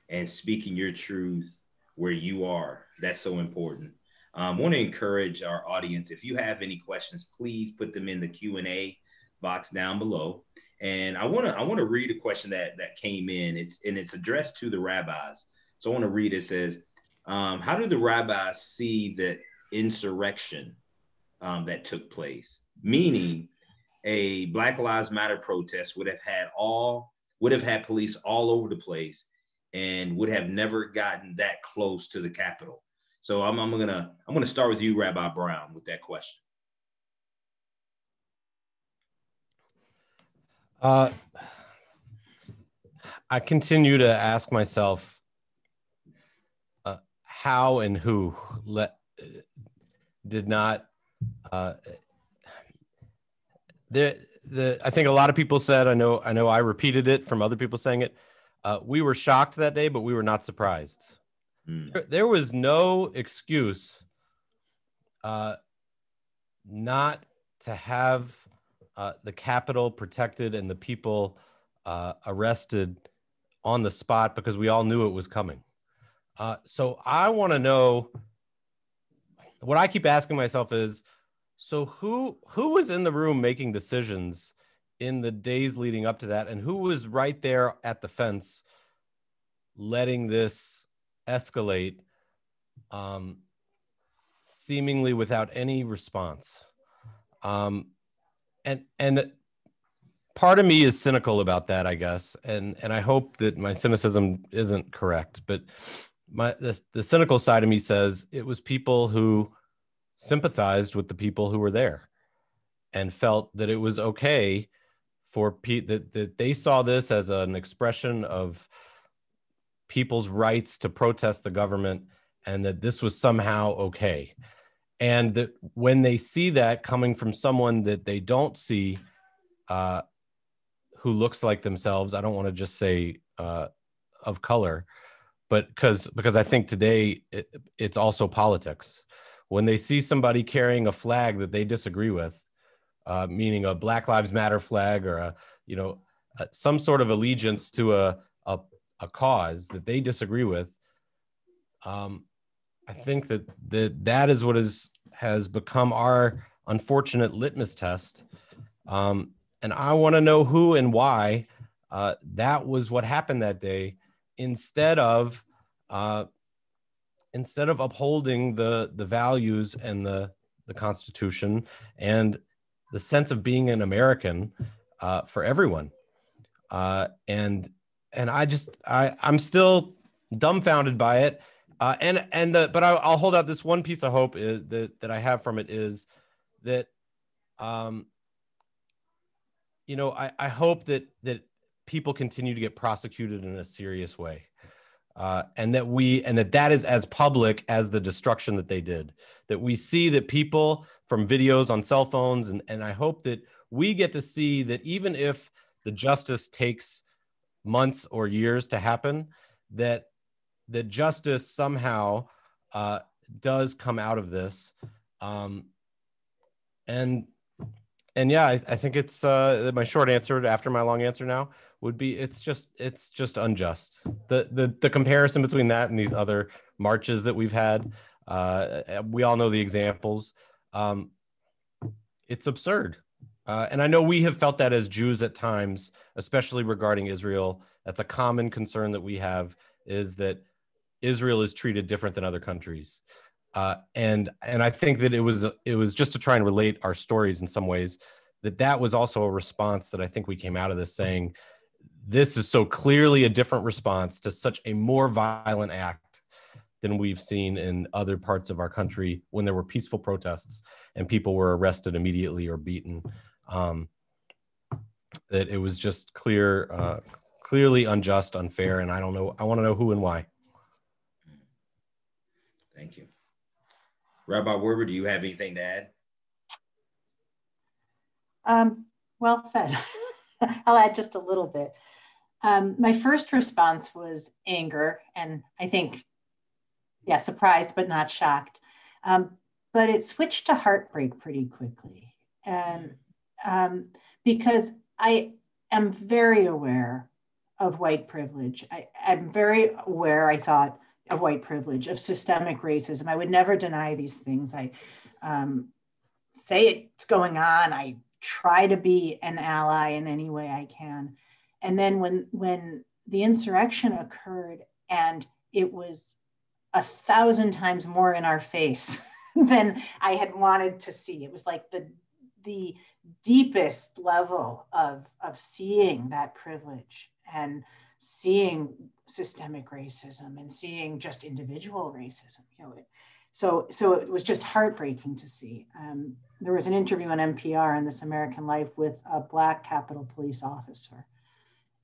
and speaking your truth where you are. That's so important. I um, want to encourage our audience if you have any questions please put them in the q&a box down below and I want to I want to read a question that that came in. It's and it's addressed to the rabbis. So I want to read it. it says, um, "How do the rabbis see the insurrection um, that took place? Meaning, a Black Lives Matter protest would have had all would have had police all over the place and would have never gotten that close to the Capitol. So I'm, I'm gonna I'm gonna start with you, Rabbi Brown, with that question. Uh, I continue to ask myself uh, how and who let did not uh, the the I think a lot of people said I know I know I repeated it from other people saying it. Uh, we were shocked that day, but we were not surprised. Mm. There, there, was no excuse uh, not to have uh, the Capitol protected and the people uh, arrested on the spot because we all knew it was coming. Uh, so I want to know what I keep asking myself is so who who was in the room making decisions in the days leading up to that and who was right there at the fence letting this escalate um, seemingly without any response um, and and part of me is cynical about that, I guess, and and I hope that my cynicism isn't correct, but my the, the cynical side of me says it was people who sympathized with the people who were there and felt that it was okay for Pete that, that they saw this as an expression of people's rights to protest the government and that this was somehow okay and that when they see that coming from someone that they don't see uh, who looks like themselves i don't want to just say uh, of color but because because i think today it, it's also politics. When they see somebody carrying a flag that they disagree with uh, meaning a black lives matter flag or a you know some sort of allegiance to a, a, a cause that they disagree with um, I think that that that is what is has become our unfortunate litmus test. Um, and I want to know who and why uh, that was what happened that day, instead of uh, instead of upholding the the values and the the Constitution and the sense of being an American uh, for everyone. Uh, and and I just I I'm still dumbfounded by it uh, and and the but I, will hold out this one piece of hope is that that I have from it is that, um, you know, I, I hope that that people continue to get prosecuted in a serious way, uh, and that we and that that is as public as the destruction that they did. That we see that people from videos on cell phones, and and I hope that we get to see that even if the justice takes months or years to happen, that that justice somehow uh, does come out of this. Um, and and yeah, I, I think it's uh, my short answer after my long answer now would be it's just it's just unjust. The the the comparison between that and these other marches that we've had Uh, we all know the examples. Um, it's absurd. Uh, and I know we have felt that as Jews at times, especially regarding Israel. That's a common concern that we have is that Israel is treated different than other countries. Uh, and and I think that it was it was just to try and relate our stories in some ways that that was also a response that I think we came out of this saying this is so clearly a different response to such a more violent act than we've seen in other parts of our country when there were peaceful protests and people were arrested immediately or beaten. Um, that it was just clear, uh, clearly unjust, unfair, and I don't know. I want to know who and why. Thank you. Rabbi Werber, do you have anything to add? Um, well said. I'll add just a little bit. Um, my first response was anger, and I think, yeah, surprised but not shocked. Um, but it switched to heartbreak pretty quickly, and um, because I am very aware of white privilege. I, I'm very aware. I thought of white privilege, of systemic racism. I would never deny these things. I um, say it's going on. I try to be an ally in any way I can. And then when when the insurrection occurred and it was a thousand times more in our face than I had wanted to see. It was like the the deepest level of, of seeing that privilege and seeing systemic racism and seeing just individual racism. You know, it, so so it was just heartbreaking to see. Um, there was an interview on NPR in This American Life with a black Capitol Police officer,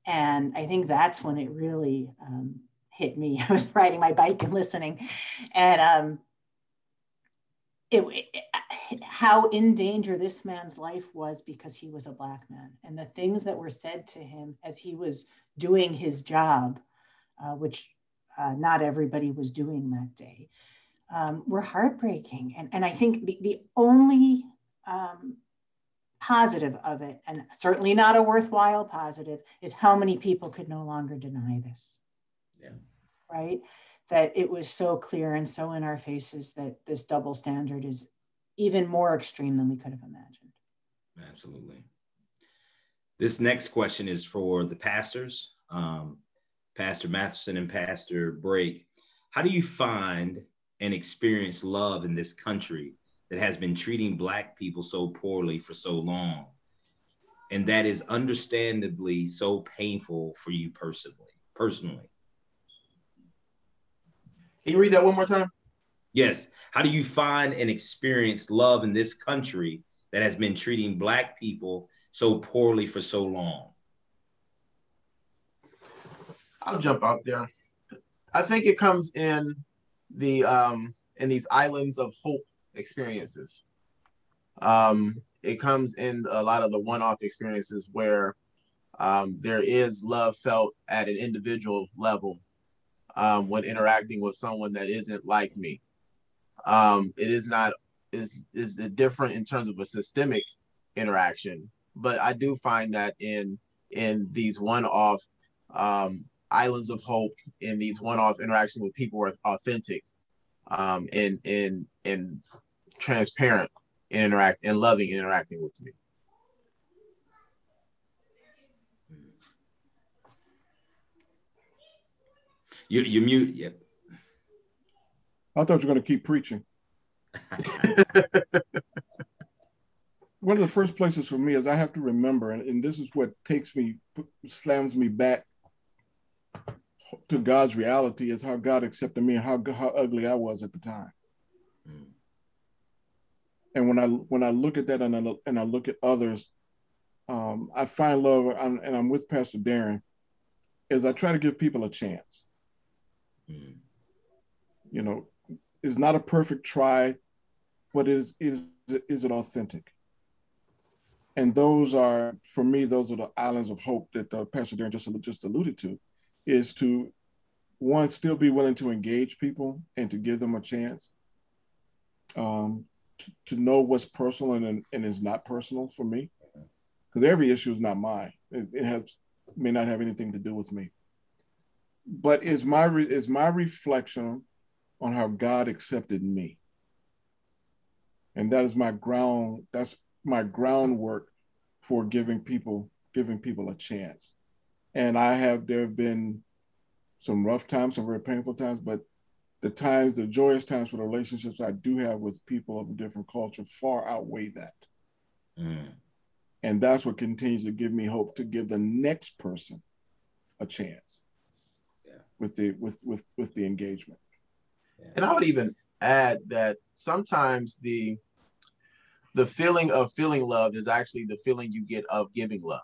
and I think that's when it really um, hit me. I was riding my bike and listening, and um, it, it, how in danger this man's life was because he was a black man, and the things that were said to him as he was doing his job, uh, which uh, not everybody was doing that day, um, were heartbreaking. And, and I think the, the only um, positive of it, and certainly not a worthwhile positive, is how many people could no longer deny this. Yeah. Right? That it was so clear and so in our faces that this double standard is even more extreme than we could have imagined. Absolutely. This next question is for the pastors, um, Pastor Matherson and Pastor Brake. How do you find and experience love in this country that has been treating Black people so poorly for so long? And that is understandably so painful for you personally. Personally. Can you read that one more time? Yes. How do you find and experience love in this country that has been treating Black people so poorly for so long? I'll jump out there. I think it comes in the um in these islands of hope experiences. Um, it comes in a lot of the one-off experiences where um, there is love felt at an individual level um, when interacting with someone that isn't like me. Um, it is not is is different in terms of a systemic interaction, but I do find that in in these one-off um, islands of hope, in these one-off interactions with people who are authentic, um, and and and transparent, and interact and loving, interacting with me. You you mute. Yep. I thought you were going to keep preaching. One of the first places for me is I have to remember, and, and this is what takes me, slams me back to God's reality, is how God accepted me and how how ugly I was at the time. Mm. And when I when I look at that and I, and I look at others, um, I find love, I'm, and I'm with Pastor Darren, is I try to give people a chance. Mm. You know, is not a perfect try, but is is is it authentic? And those are, for me, those are the islands of hope that uh, Pastor Darren just just alluded to, is to one still be willing to engage people and to give them a chance, um, to, to know what's personal and and is not personal for me, because every issue is not mine. It, it has may not have anything to do with me. But is my is my reflection on how God accepted me. And that is my ground, that's my groundwork for giving people giving people a chance. And I have there have been some rough times, some very painful times, but the times, the joyous times for the relationships I do have with people of a different culture far outweigh that. Mm. And that's what continues to give me hope to give the next person a chance. With the with with with the engagement. And I would even add that sometimes the the feeling of feeling love is actually the feeling you get of giving love.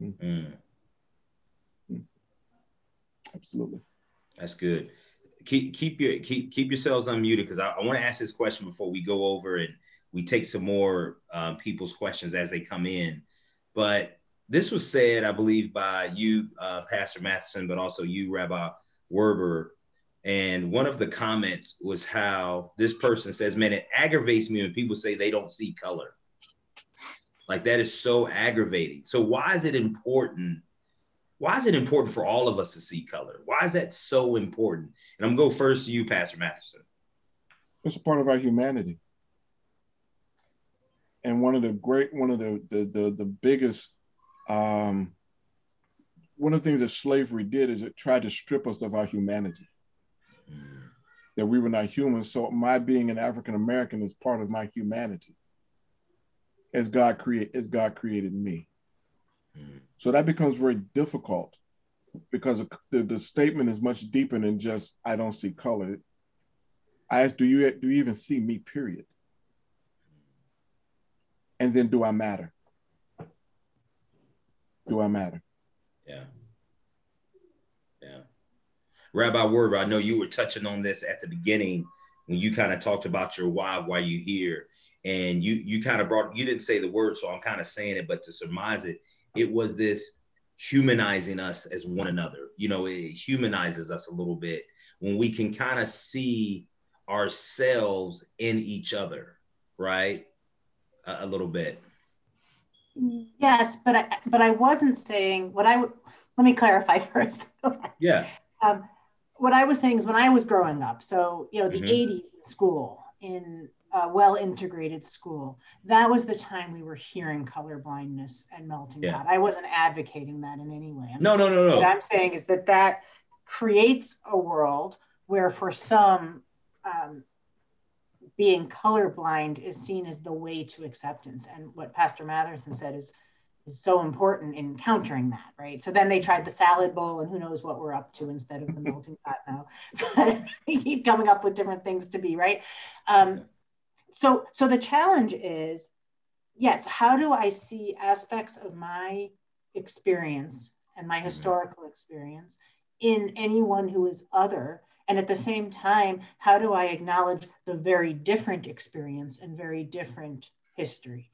Mm. Mm. Absolutely. That's good. Keep keep your keep keep yourselves unmuted because I, I want to ask this question before we go over and we take some more um, people's questions as they come in. But this was said, I believe, by you, uh, Pastor Matherson, but also you, Rabbi Werber, and one of the comments was how this person says, man, it aggravates me when people say they don't see color. Like that is so aggravating. So why is it important? Why is it important for all of us to see color? Why is that so important? And I'm gonna go first to you, Pastor Matherson. It's a part of our humanity. And one of the great, one of the the the, the biggest um one of the things that slavery did is it tried to strip us of our humanity that we were not human. So my being an African American is part of my humanity, as God create as God created me. Mm. So that becomes very difficult because the, the statement is much deeper than just I don't see color. I ask, do you do you even see me? Period. And then, do I matter? Do I matter? Yeah. Yeah. Rabbi Werber, I know you were touching on this at the beginning when you kind of talked about your why, why you here. And you you kind of brought you didn't say the word, so I'm kind of saying it, but to surmise it, it was this humanizing us as one another. You know, it humanizes us a little bit when we can kind of see ourselves in each other, right? A, a, little bit. Yes, but I but I wasn't saying what I would. Let me clarify first. yeah. Um, what I was saying is when I was growing up, so you know the mm-hmm. 80s in school in a well integrated school, that was the time we were hearing color blindness and melting yeah. pot. I wasn't advocating that in any way. I'm no, no, no, no. What I'm saying is that that creates a world where for some um, being colorblind is seen as the way to acceptance. And what Pastor Matherson said is is so important in countering that, right? So then they tried the salad bowl, and who knows what we're up to instead of the melting pot now. we keep coming up with different things to be, right? Um, so, so the challenge is, yes, how do I see aspects of my experience and my mm-hmm. historical experience in anyone who is other? And at the same time, how do I acknowledge the very different experience and very different history?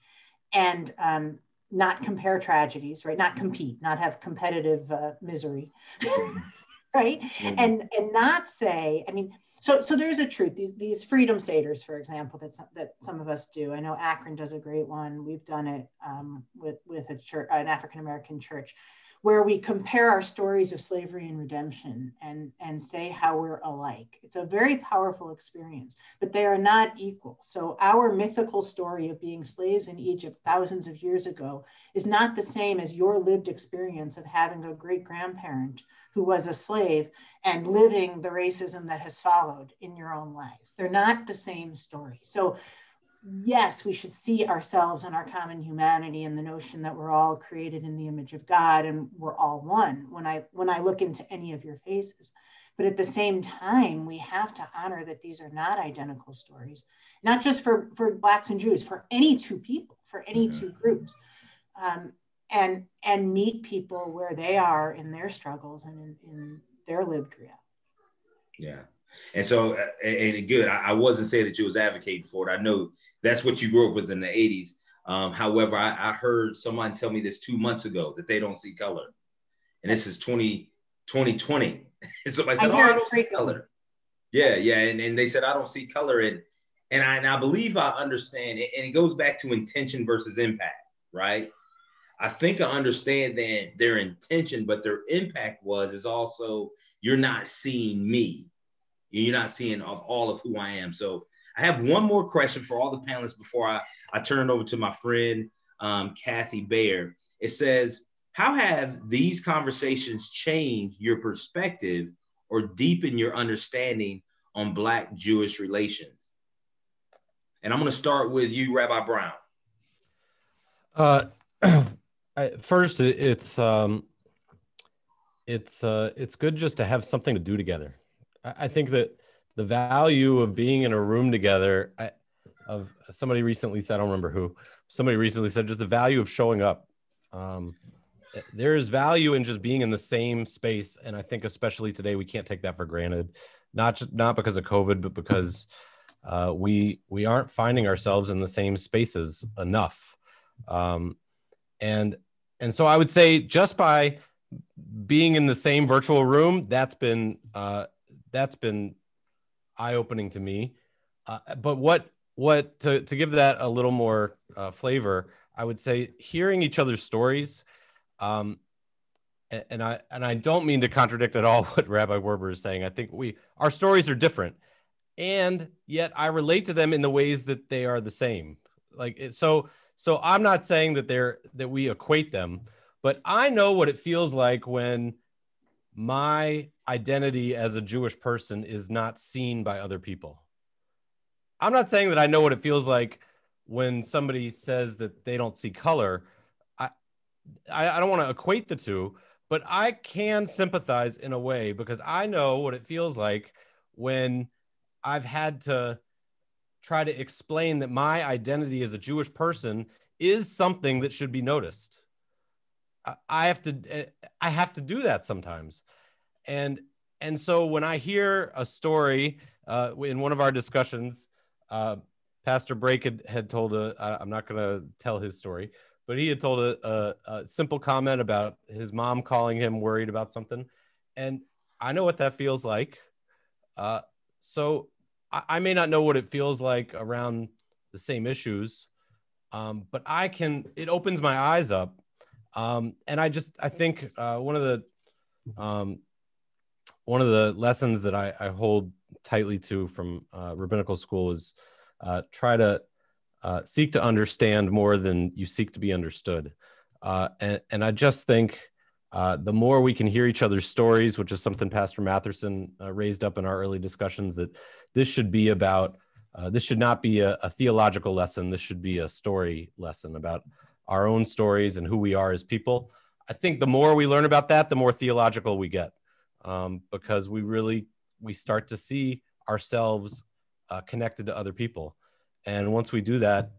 And um, not compare tragedies, right? Not compete, not have competitive uh, misery, right? Mm-hmm. And and not say, I mean, so so there's a truth. These these freedom seders, for example, that some, that some of us do. I know Akron does a great one. We've done it um, with with a church, an African American church where we compare our stories of slavery and redemption and, and say how we're alike. It's a very powerful experience, but they are not equal. So, our mythical story of being slaves in Egypt thousands of years ago is not the same as your lived experience of having a great grandparent who was a slave and living the racism that has followed in your own lives. They're not the same story. So, yes, we should see ourselves and our common humanity and the notion that we're all created in the image of God and we're all one when I when I look into any of your faces. But at the same time, we have to honor that these are not identical stories, not just for, for Blacks and Jews, for any two people, for any mm-hmm. two groups. Um, and and meet people where they are in their struggles and in, in their lived reality. Yeah. And so, uh, and good, I, wasn't saying that you was advocating for it. I know that's what you grew up with in the 80s. Um, however, I, I, heard someone tell me this two months ago that they don't see color. And this is 20, 2020. And somebody said, I Oh, I don't see color. Yeah, yeah. And, and they said, I don't see color. And and I, and I believe I understand it. And it goes back to intention versus impact, right? I think I understand that their intention, but their impact was is also you're not seeing me You're not seeing of all of who I am. So I have one more question for all the panelists before I, I turn it over to my friend um, Kathy Bayer. It says, how have these conversations changed your perspective or deepened your understanding on Black Jewish relations? And I'm going to start with you, Rabbi Brown. Uh, I, first, it's um, it's uh, it's good just to have something to do together. I, think that the value of being in a room together. I, of somebody recently said, I don't remember who. Somebody recently said just the value of showing up. Um, there is value in just being in the same space, and I think especially today we can't take that for granted. Not just, not because of COVID, but because uh, we we aren't finding ourselves in the same spaces enough. Um, and and so I would say just by being in the same virtual room, that's been uh, that's been eye opening to me. Uh, but what what to to give that a little more uh, flavor, I would say hearing each other's stories. Um, and, I and I don't mean to contradict at all what Rabbi Werber is saying. I think we our stories are different, and yet I relate to them in the ways that they are the same. Like so so I'm not saying that they're that we equate them, but I know what it feels like when my identity as a Jewish person is not seen by other people. I'm not saying that I know what it feels like when somebody says that they don't see color. I I, I don't want to equate the two, but I can sympathize in a way because I know what it feels like when I've had to try to explain that my identity as a Jewish person is something that should be noticed. I have to I have to do that sometimes, and and so when I hear a story uh, in one of our discussions, uh, Pastor Brake had, had told a I'm not going to tell his story, but he had told a, a, a, simple comment about his mom calling him worried about something, and I know what that feels like. Uh, so I, I may not know what it feels like around the same issues, um, but I can. It opens my eyes up um, and I just I think uh, one of the um, one of the lessons that I, I hold tightly to from uh, rabbinical school is uh, try to uh, seek to understand more than you seek to be understood. Uh, and, and I just think uh, the more we can hear each other's stories, which is something Pastor Matherson raised up in our early discussions, that this should be about, this should not be a, a theological lesson. This should be a story lesson about our own stories and who we are as people. I think the more we learn about that, the more theological we get, um, because we really we start to see ourselves uh, connected to other people, and once we do that,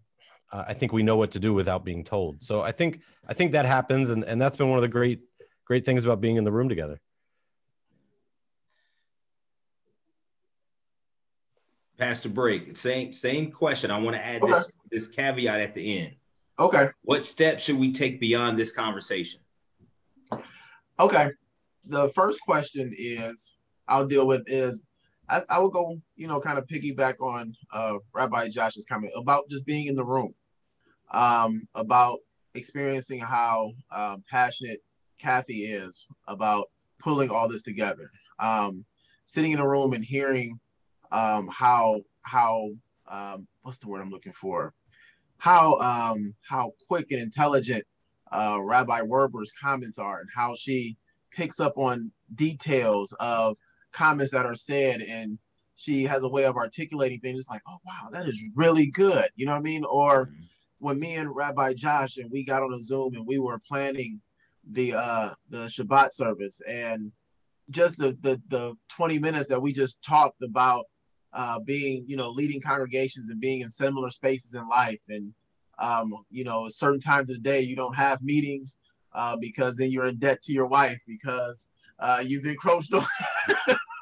uh, I think we know what to do without being told. So I think I think that happens, and and that's been one of the great great things about being in the room together. Pastor Brake, same same question. I want to add okay. this this caveat at the end. Okay. What steps should we take beyond this conversation? Okay. The first question is I'll deal with is I, I will go, you know, kind of piggyback on uh, Rabbi Josh's comment about just being in the room, um, about experiencing how um, passionate Kathy is about pulling all this together. Um, sitting in a room and hearing um, how how um, what's the word I'm looking for? How um, how quick and intelligent uh, Rabbi Werber's comments are, and how she picks up on details of comments that are said, and she has a way of articulating things. It's like, oh wow, that is really good. You know what I mean? Or mm-hmm. when me and Rabbi Josh and we got on a Zoom and we were planning the uh, the Shabbat service, and just the, the the 20 minutes that we just talked about uh, being, you know, leading congregations and being in similar spaces in life. And, um, you know, certain times of the day you don't have meetings uh, because then you're in debt to your wife because uh, you've encroached on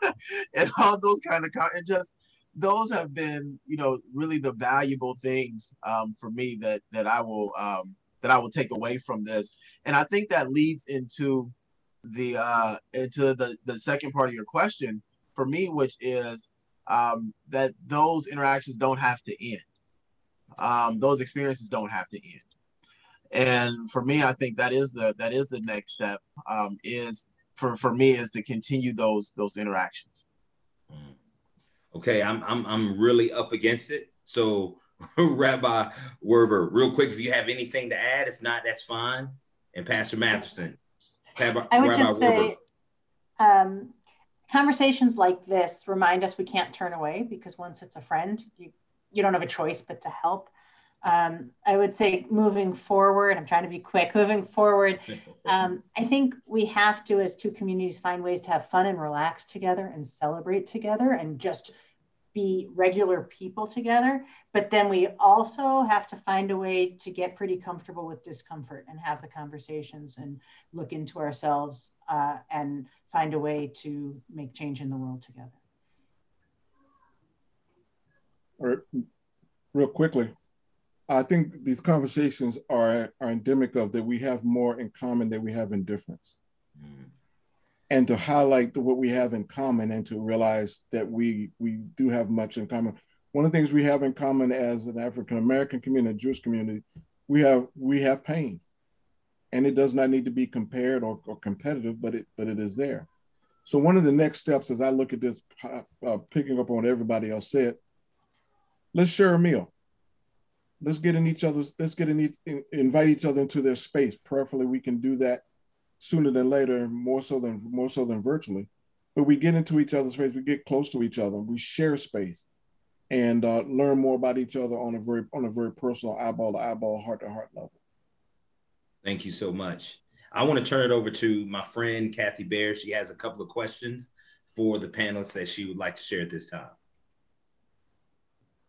and all those kind of, con- and just those have been, you know, really the valuable things um, for me that, that I will, um, that I will take away from this. And I think that leads into the, uh, into the, the second part of your question for me, which is, um, that those interactions don't have to end. Um, those experiences don't have to end. And for me, I think that is the that is the next step. Um, is for for me is to continue those those interactions. Mm. Okay, I'm I'm I'm really up against it. So Rabbi Werber, real quick, if you have anything to add, if not, that's fine. And Pastor Matherson. Rabbi, I would Rabbi just say um, conversations like this remind us we can't turn away because once it's a friend, you, you don't have a choice but to help. Um, I would say moving forward, I'm trying to be quick, moving forward, um, I think we have to, as two communities, find ways to have fun and relax together and celebrate together and just be regular people together. But then we also have to find a way to get pretty comfortable with discomfort and have the conversations and look into ourselves uh, and find a way to make change in the world together. All right, real quickly, I think these conversations are, are endemic of that we have more in common than we have in difference. Mm. And to highlight what we have in common and to realize that we we do have much in common. One of the things we have in common as an African American community, Jewish community, we have we have pain. And it does not need to be compared or, or competitive, but it but it is there. So one of the next steps as I look at this, uh, picking up on what everybody else said, let's share a meal let's get in each other's let's get in, in invite each other into their space preferably we can do that sooner than later more so than more so than virtually. But we get into each other's space we get close to each other we share space and uh, learn more about each other on a very on a very personal eyeball to eyeball heart to heart level. Thank you so much. I want to turn it over to my friend kathy bear. She has a couple of questions for the panelists that she would like to share at this time.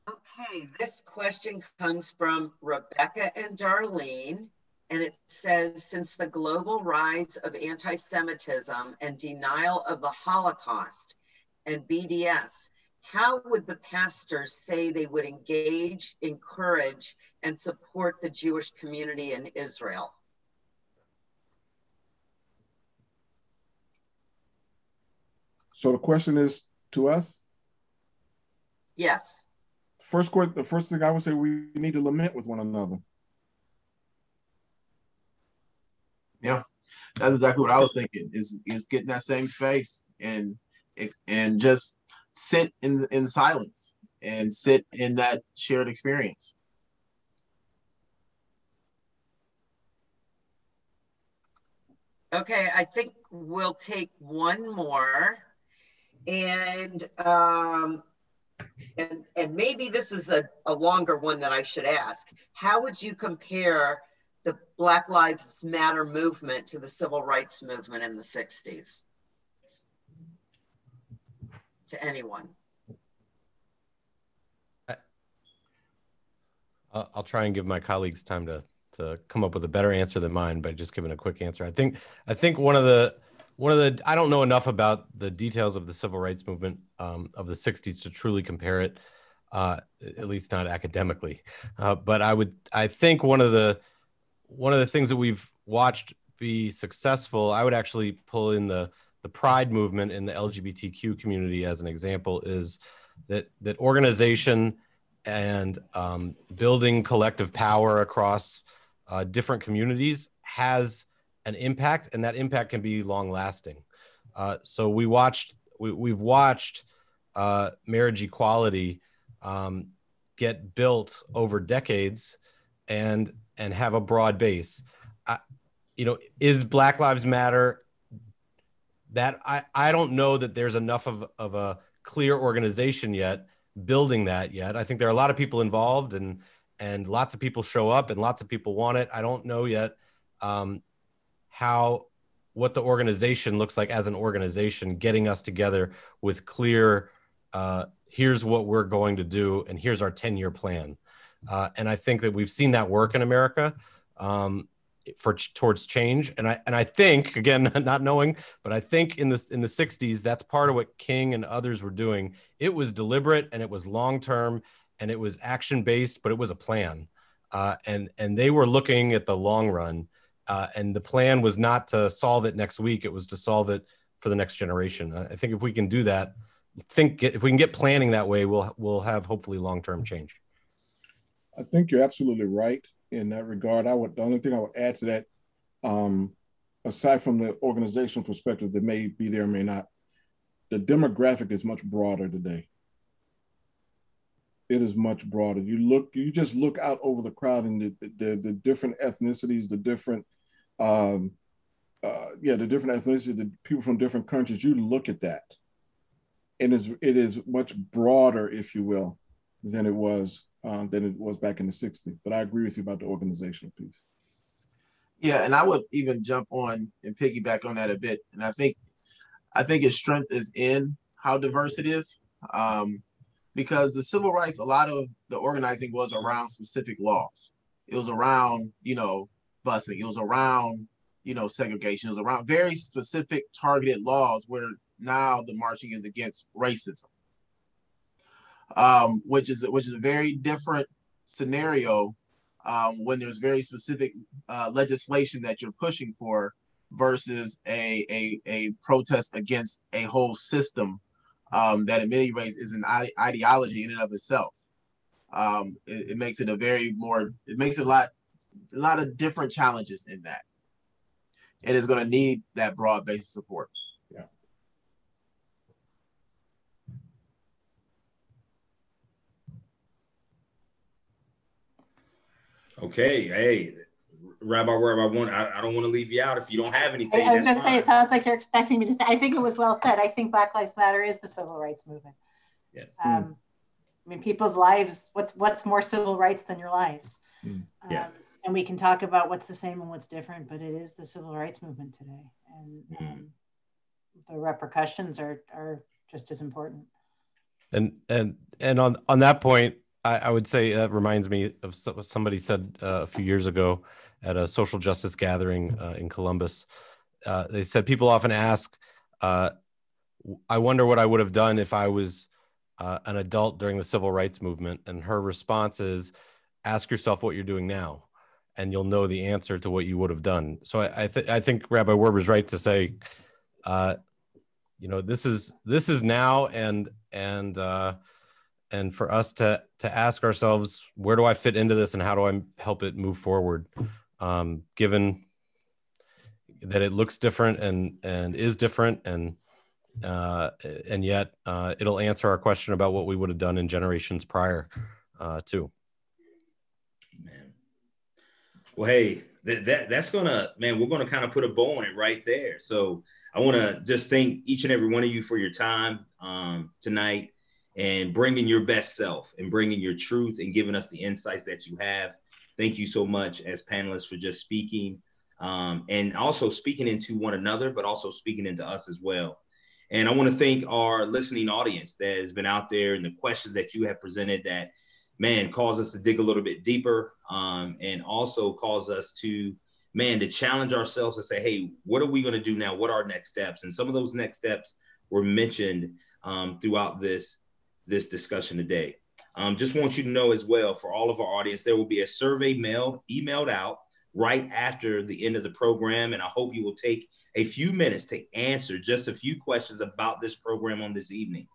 Okay, this question comes from Rebecca and Darlene, and it says Since the global rise of anti Semitism and denial of the Holocaust and BDS, how would the pastors say they would engage, encourage, and support the Jewish community in Israel? So the question is to us? Yes first the first thing I would say, we need to lament with one another. Yeah, that's exactly what I was thinking. Is is getting that same space and and just sit in in silence and sit in that shared experience. Okay, I think we'll take one more. And um, and and maybe this is a, a longer one that I should ask. How would you compare the Black Lives Matter movement to the civil rights movement in the 60s? To anyone? I'll try and give my colleagues time to to come up with a better answer than mine by just giving a quick answer. I think I think one of the one of the I don't know enough about the details of the civil rights movement um, of the '60s to truly compare it, uh, at least not academically. Uh, but I would I think one of the one of the things that we've watched be successful, I would actually pull in the the Pride movement in the LGBTQ community as an example is that that organization and um, building collective power across uh, different communities has an impact, and that impact can be long lasting. Uh, so we watched, we, we've watched uh, marriage equality um, get built over decades and and have a broad base. I, you know, is Black Lives Matter? That I I don't know that there's enough of of a clear organization yet building that yet. I think there are a lot of people involved and and lots of people show up and lots of people want it. I don't know yet um, how what the organization looks like as an organization, getting us together with clear, uh, here's what we're going to do, and here's our 10 year plan. Uh, and I think that we've seen that work in America um, for towards change. And I and I think again, not knowing, but I think in the in the 60s, that's part of what King and others were doing. It was deliberate and it was long term and it was action based, but it was a plan. Uh, and and they were looking at the long run uh, and the plan was not to solve it next week; it was to solve it for the next generation. I think if we can do that, think if we can get planning that way, we'll we'll have hopefully long term change. I think you're absolutely right in that regard. I would the only thing I would add to that, um, aside from the organizational perspective that may be there, or may not, the demographic is much broader today. it is much broader. You look, you just look out over the crowd and the the, the different ethnicities, the different, um, uh, yeah, the different ethnicities, the people from different countries. You look at that, and it's, it is much broader, if you will, than it was uh, than it was back in the '60s. But I agree with you about the organizational piece. Yeah, and I would even jump on and piggyback on that a bit. And I think, I think its strength is in how diverse it is. Um, because the civil rights, a lot of the organizing was around specific laws. It was around, you know, busing. It was around, you know, segregation. It was around very specific targeted laws where now the marching is against racism, um, which is which is a very different scenario um, when there's very specific uh, legislation that you're pushing for versus a, a, a protest against a whole system um, that in many ways is an ideology in and of itself. Um, it, it, makes it a very more, it makes it a lot, a lot of different challenges in that. And It is going to need that broad base of support. Yeah. Okay. Hey, Rabbi, wherever I want, I, I don't want to leave you out if you don't have anything. I was going to say, it sounds like you're expecting me to say. I think it was well said. I think Black Lives Matter is the civil rights movement. Yeah. Um, I mean, people's lives. What's what's more civil rights than your lives? Mm. Yeah. Um, and we can talk about what's the same and what's different, but it is the civil rights movement today, and mm. um, the repercussions are are just as important. And and and on on that point, I, I would say that reminds me of somebody said uh, a few years ago at a social justice gathering uh, in Columbus. Uh, they said people often ask, uh, I wonder what I would have done if I was uh, an adult during the civil rights movement. And her response is, ask yourself what you're doing now, and you'll know the answer to what you would have done. So I, I, th- I think Rabbi Werber's right to say, uh, you know, this is this is now, and and uh, and for us to to ask ourselves, where do I fit into this, and how do I help it move forward? um, given that it looks different and and is different and uh, and yet uh, it'll answer our question about what we would have done in generations prior uh, too. Man, well, hey, that, that that's gonna man, we're gonna kind of put a bow on it right there. So I want to just thank each and every one of you for your time um, tonight and bringing your best self and bringing your truth and giving us the insights that you have thank you so much as panelists for just speaking um, and also speaking into one another, but also speaking into us as well. And I want to thank our listening audience that has been out there and the questions that you have presented that, man, cause us to dig a little bit deeper um, and also cause us to, man, to challenge ourselves and say, hey, what are we going to do now? What are our next steps? And some of those next steps were mentioned um, throughout this, this discussion today. Um, just want you to know as well for all of our audience, there will be a survey mailed, emailed out right after the end of the program. And I hope you will take a few minutes to answer just a few questions about this program on this evening.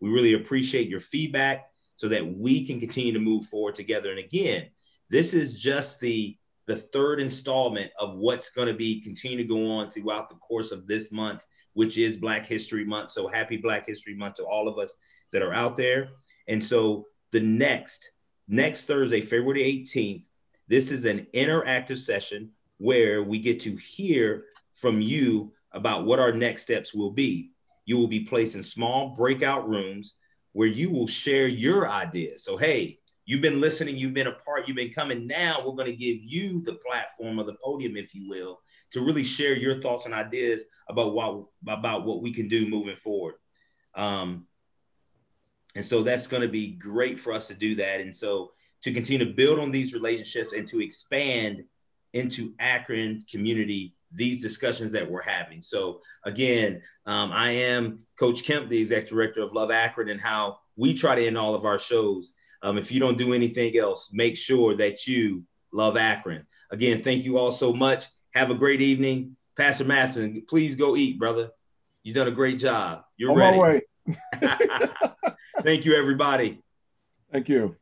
We really appreciate your feedback so that we can continue to move forward together. And again, this is just the the third installment of what's going to be continue to go on throughout the course of this month, which is Black History Month. So happy Black History Month to all of us that are out there. And so the next next Thursday, February 18th. This is an interactive session where we get to hear from you about what our next steps will be. You will be placed in small breakout rooms where you will share your ideas. So, hey, you've been listening, you've been a part, you've been coming. Now we're going to give you the platform or the podium, if you will, to really share your thoughts and ideas about what about what we can do moving forward. Um, and so that's going to be great for us to do that. And so to continue to build on these relationships and to expand into Akron community these discussions that we're having. So again, um, I am Coach Kemp, the executive director of Love Akron, and how we try to end all of our shows. Um, if you don't do anything else, make sure that you love Akron. Again, thank you all so much. Have a great evening. Pastor Matherson, please go eat, brother. You've done a great job. You're On ready. Thank you, everybody. Thank you.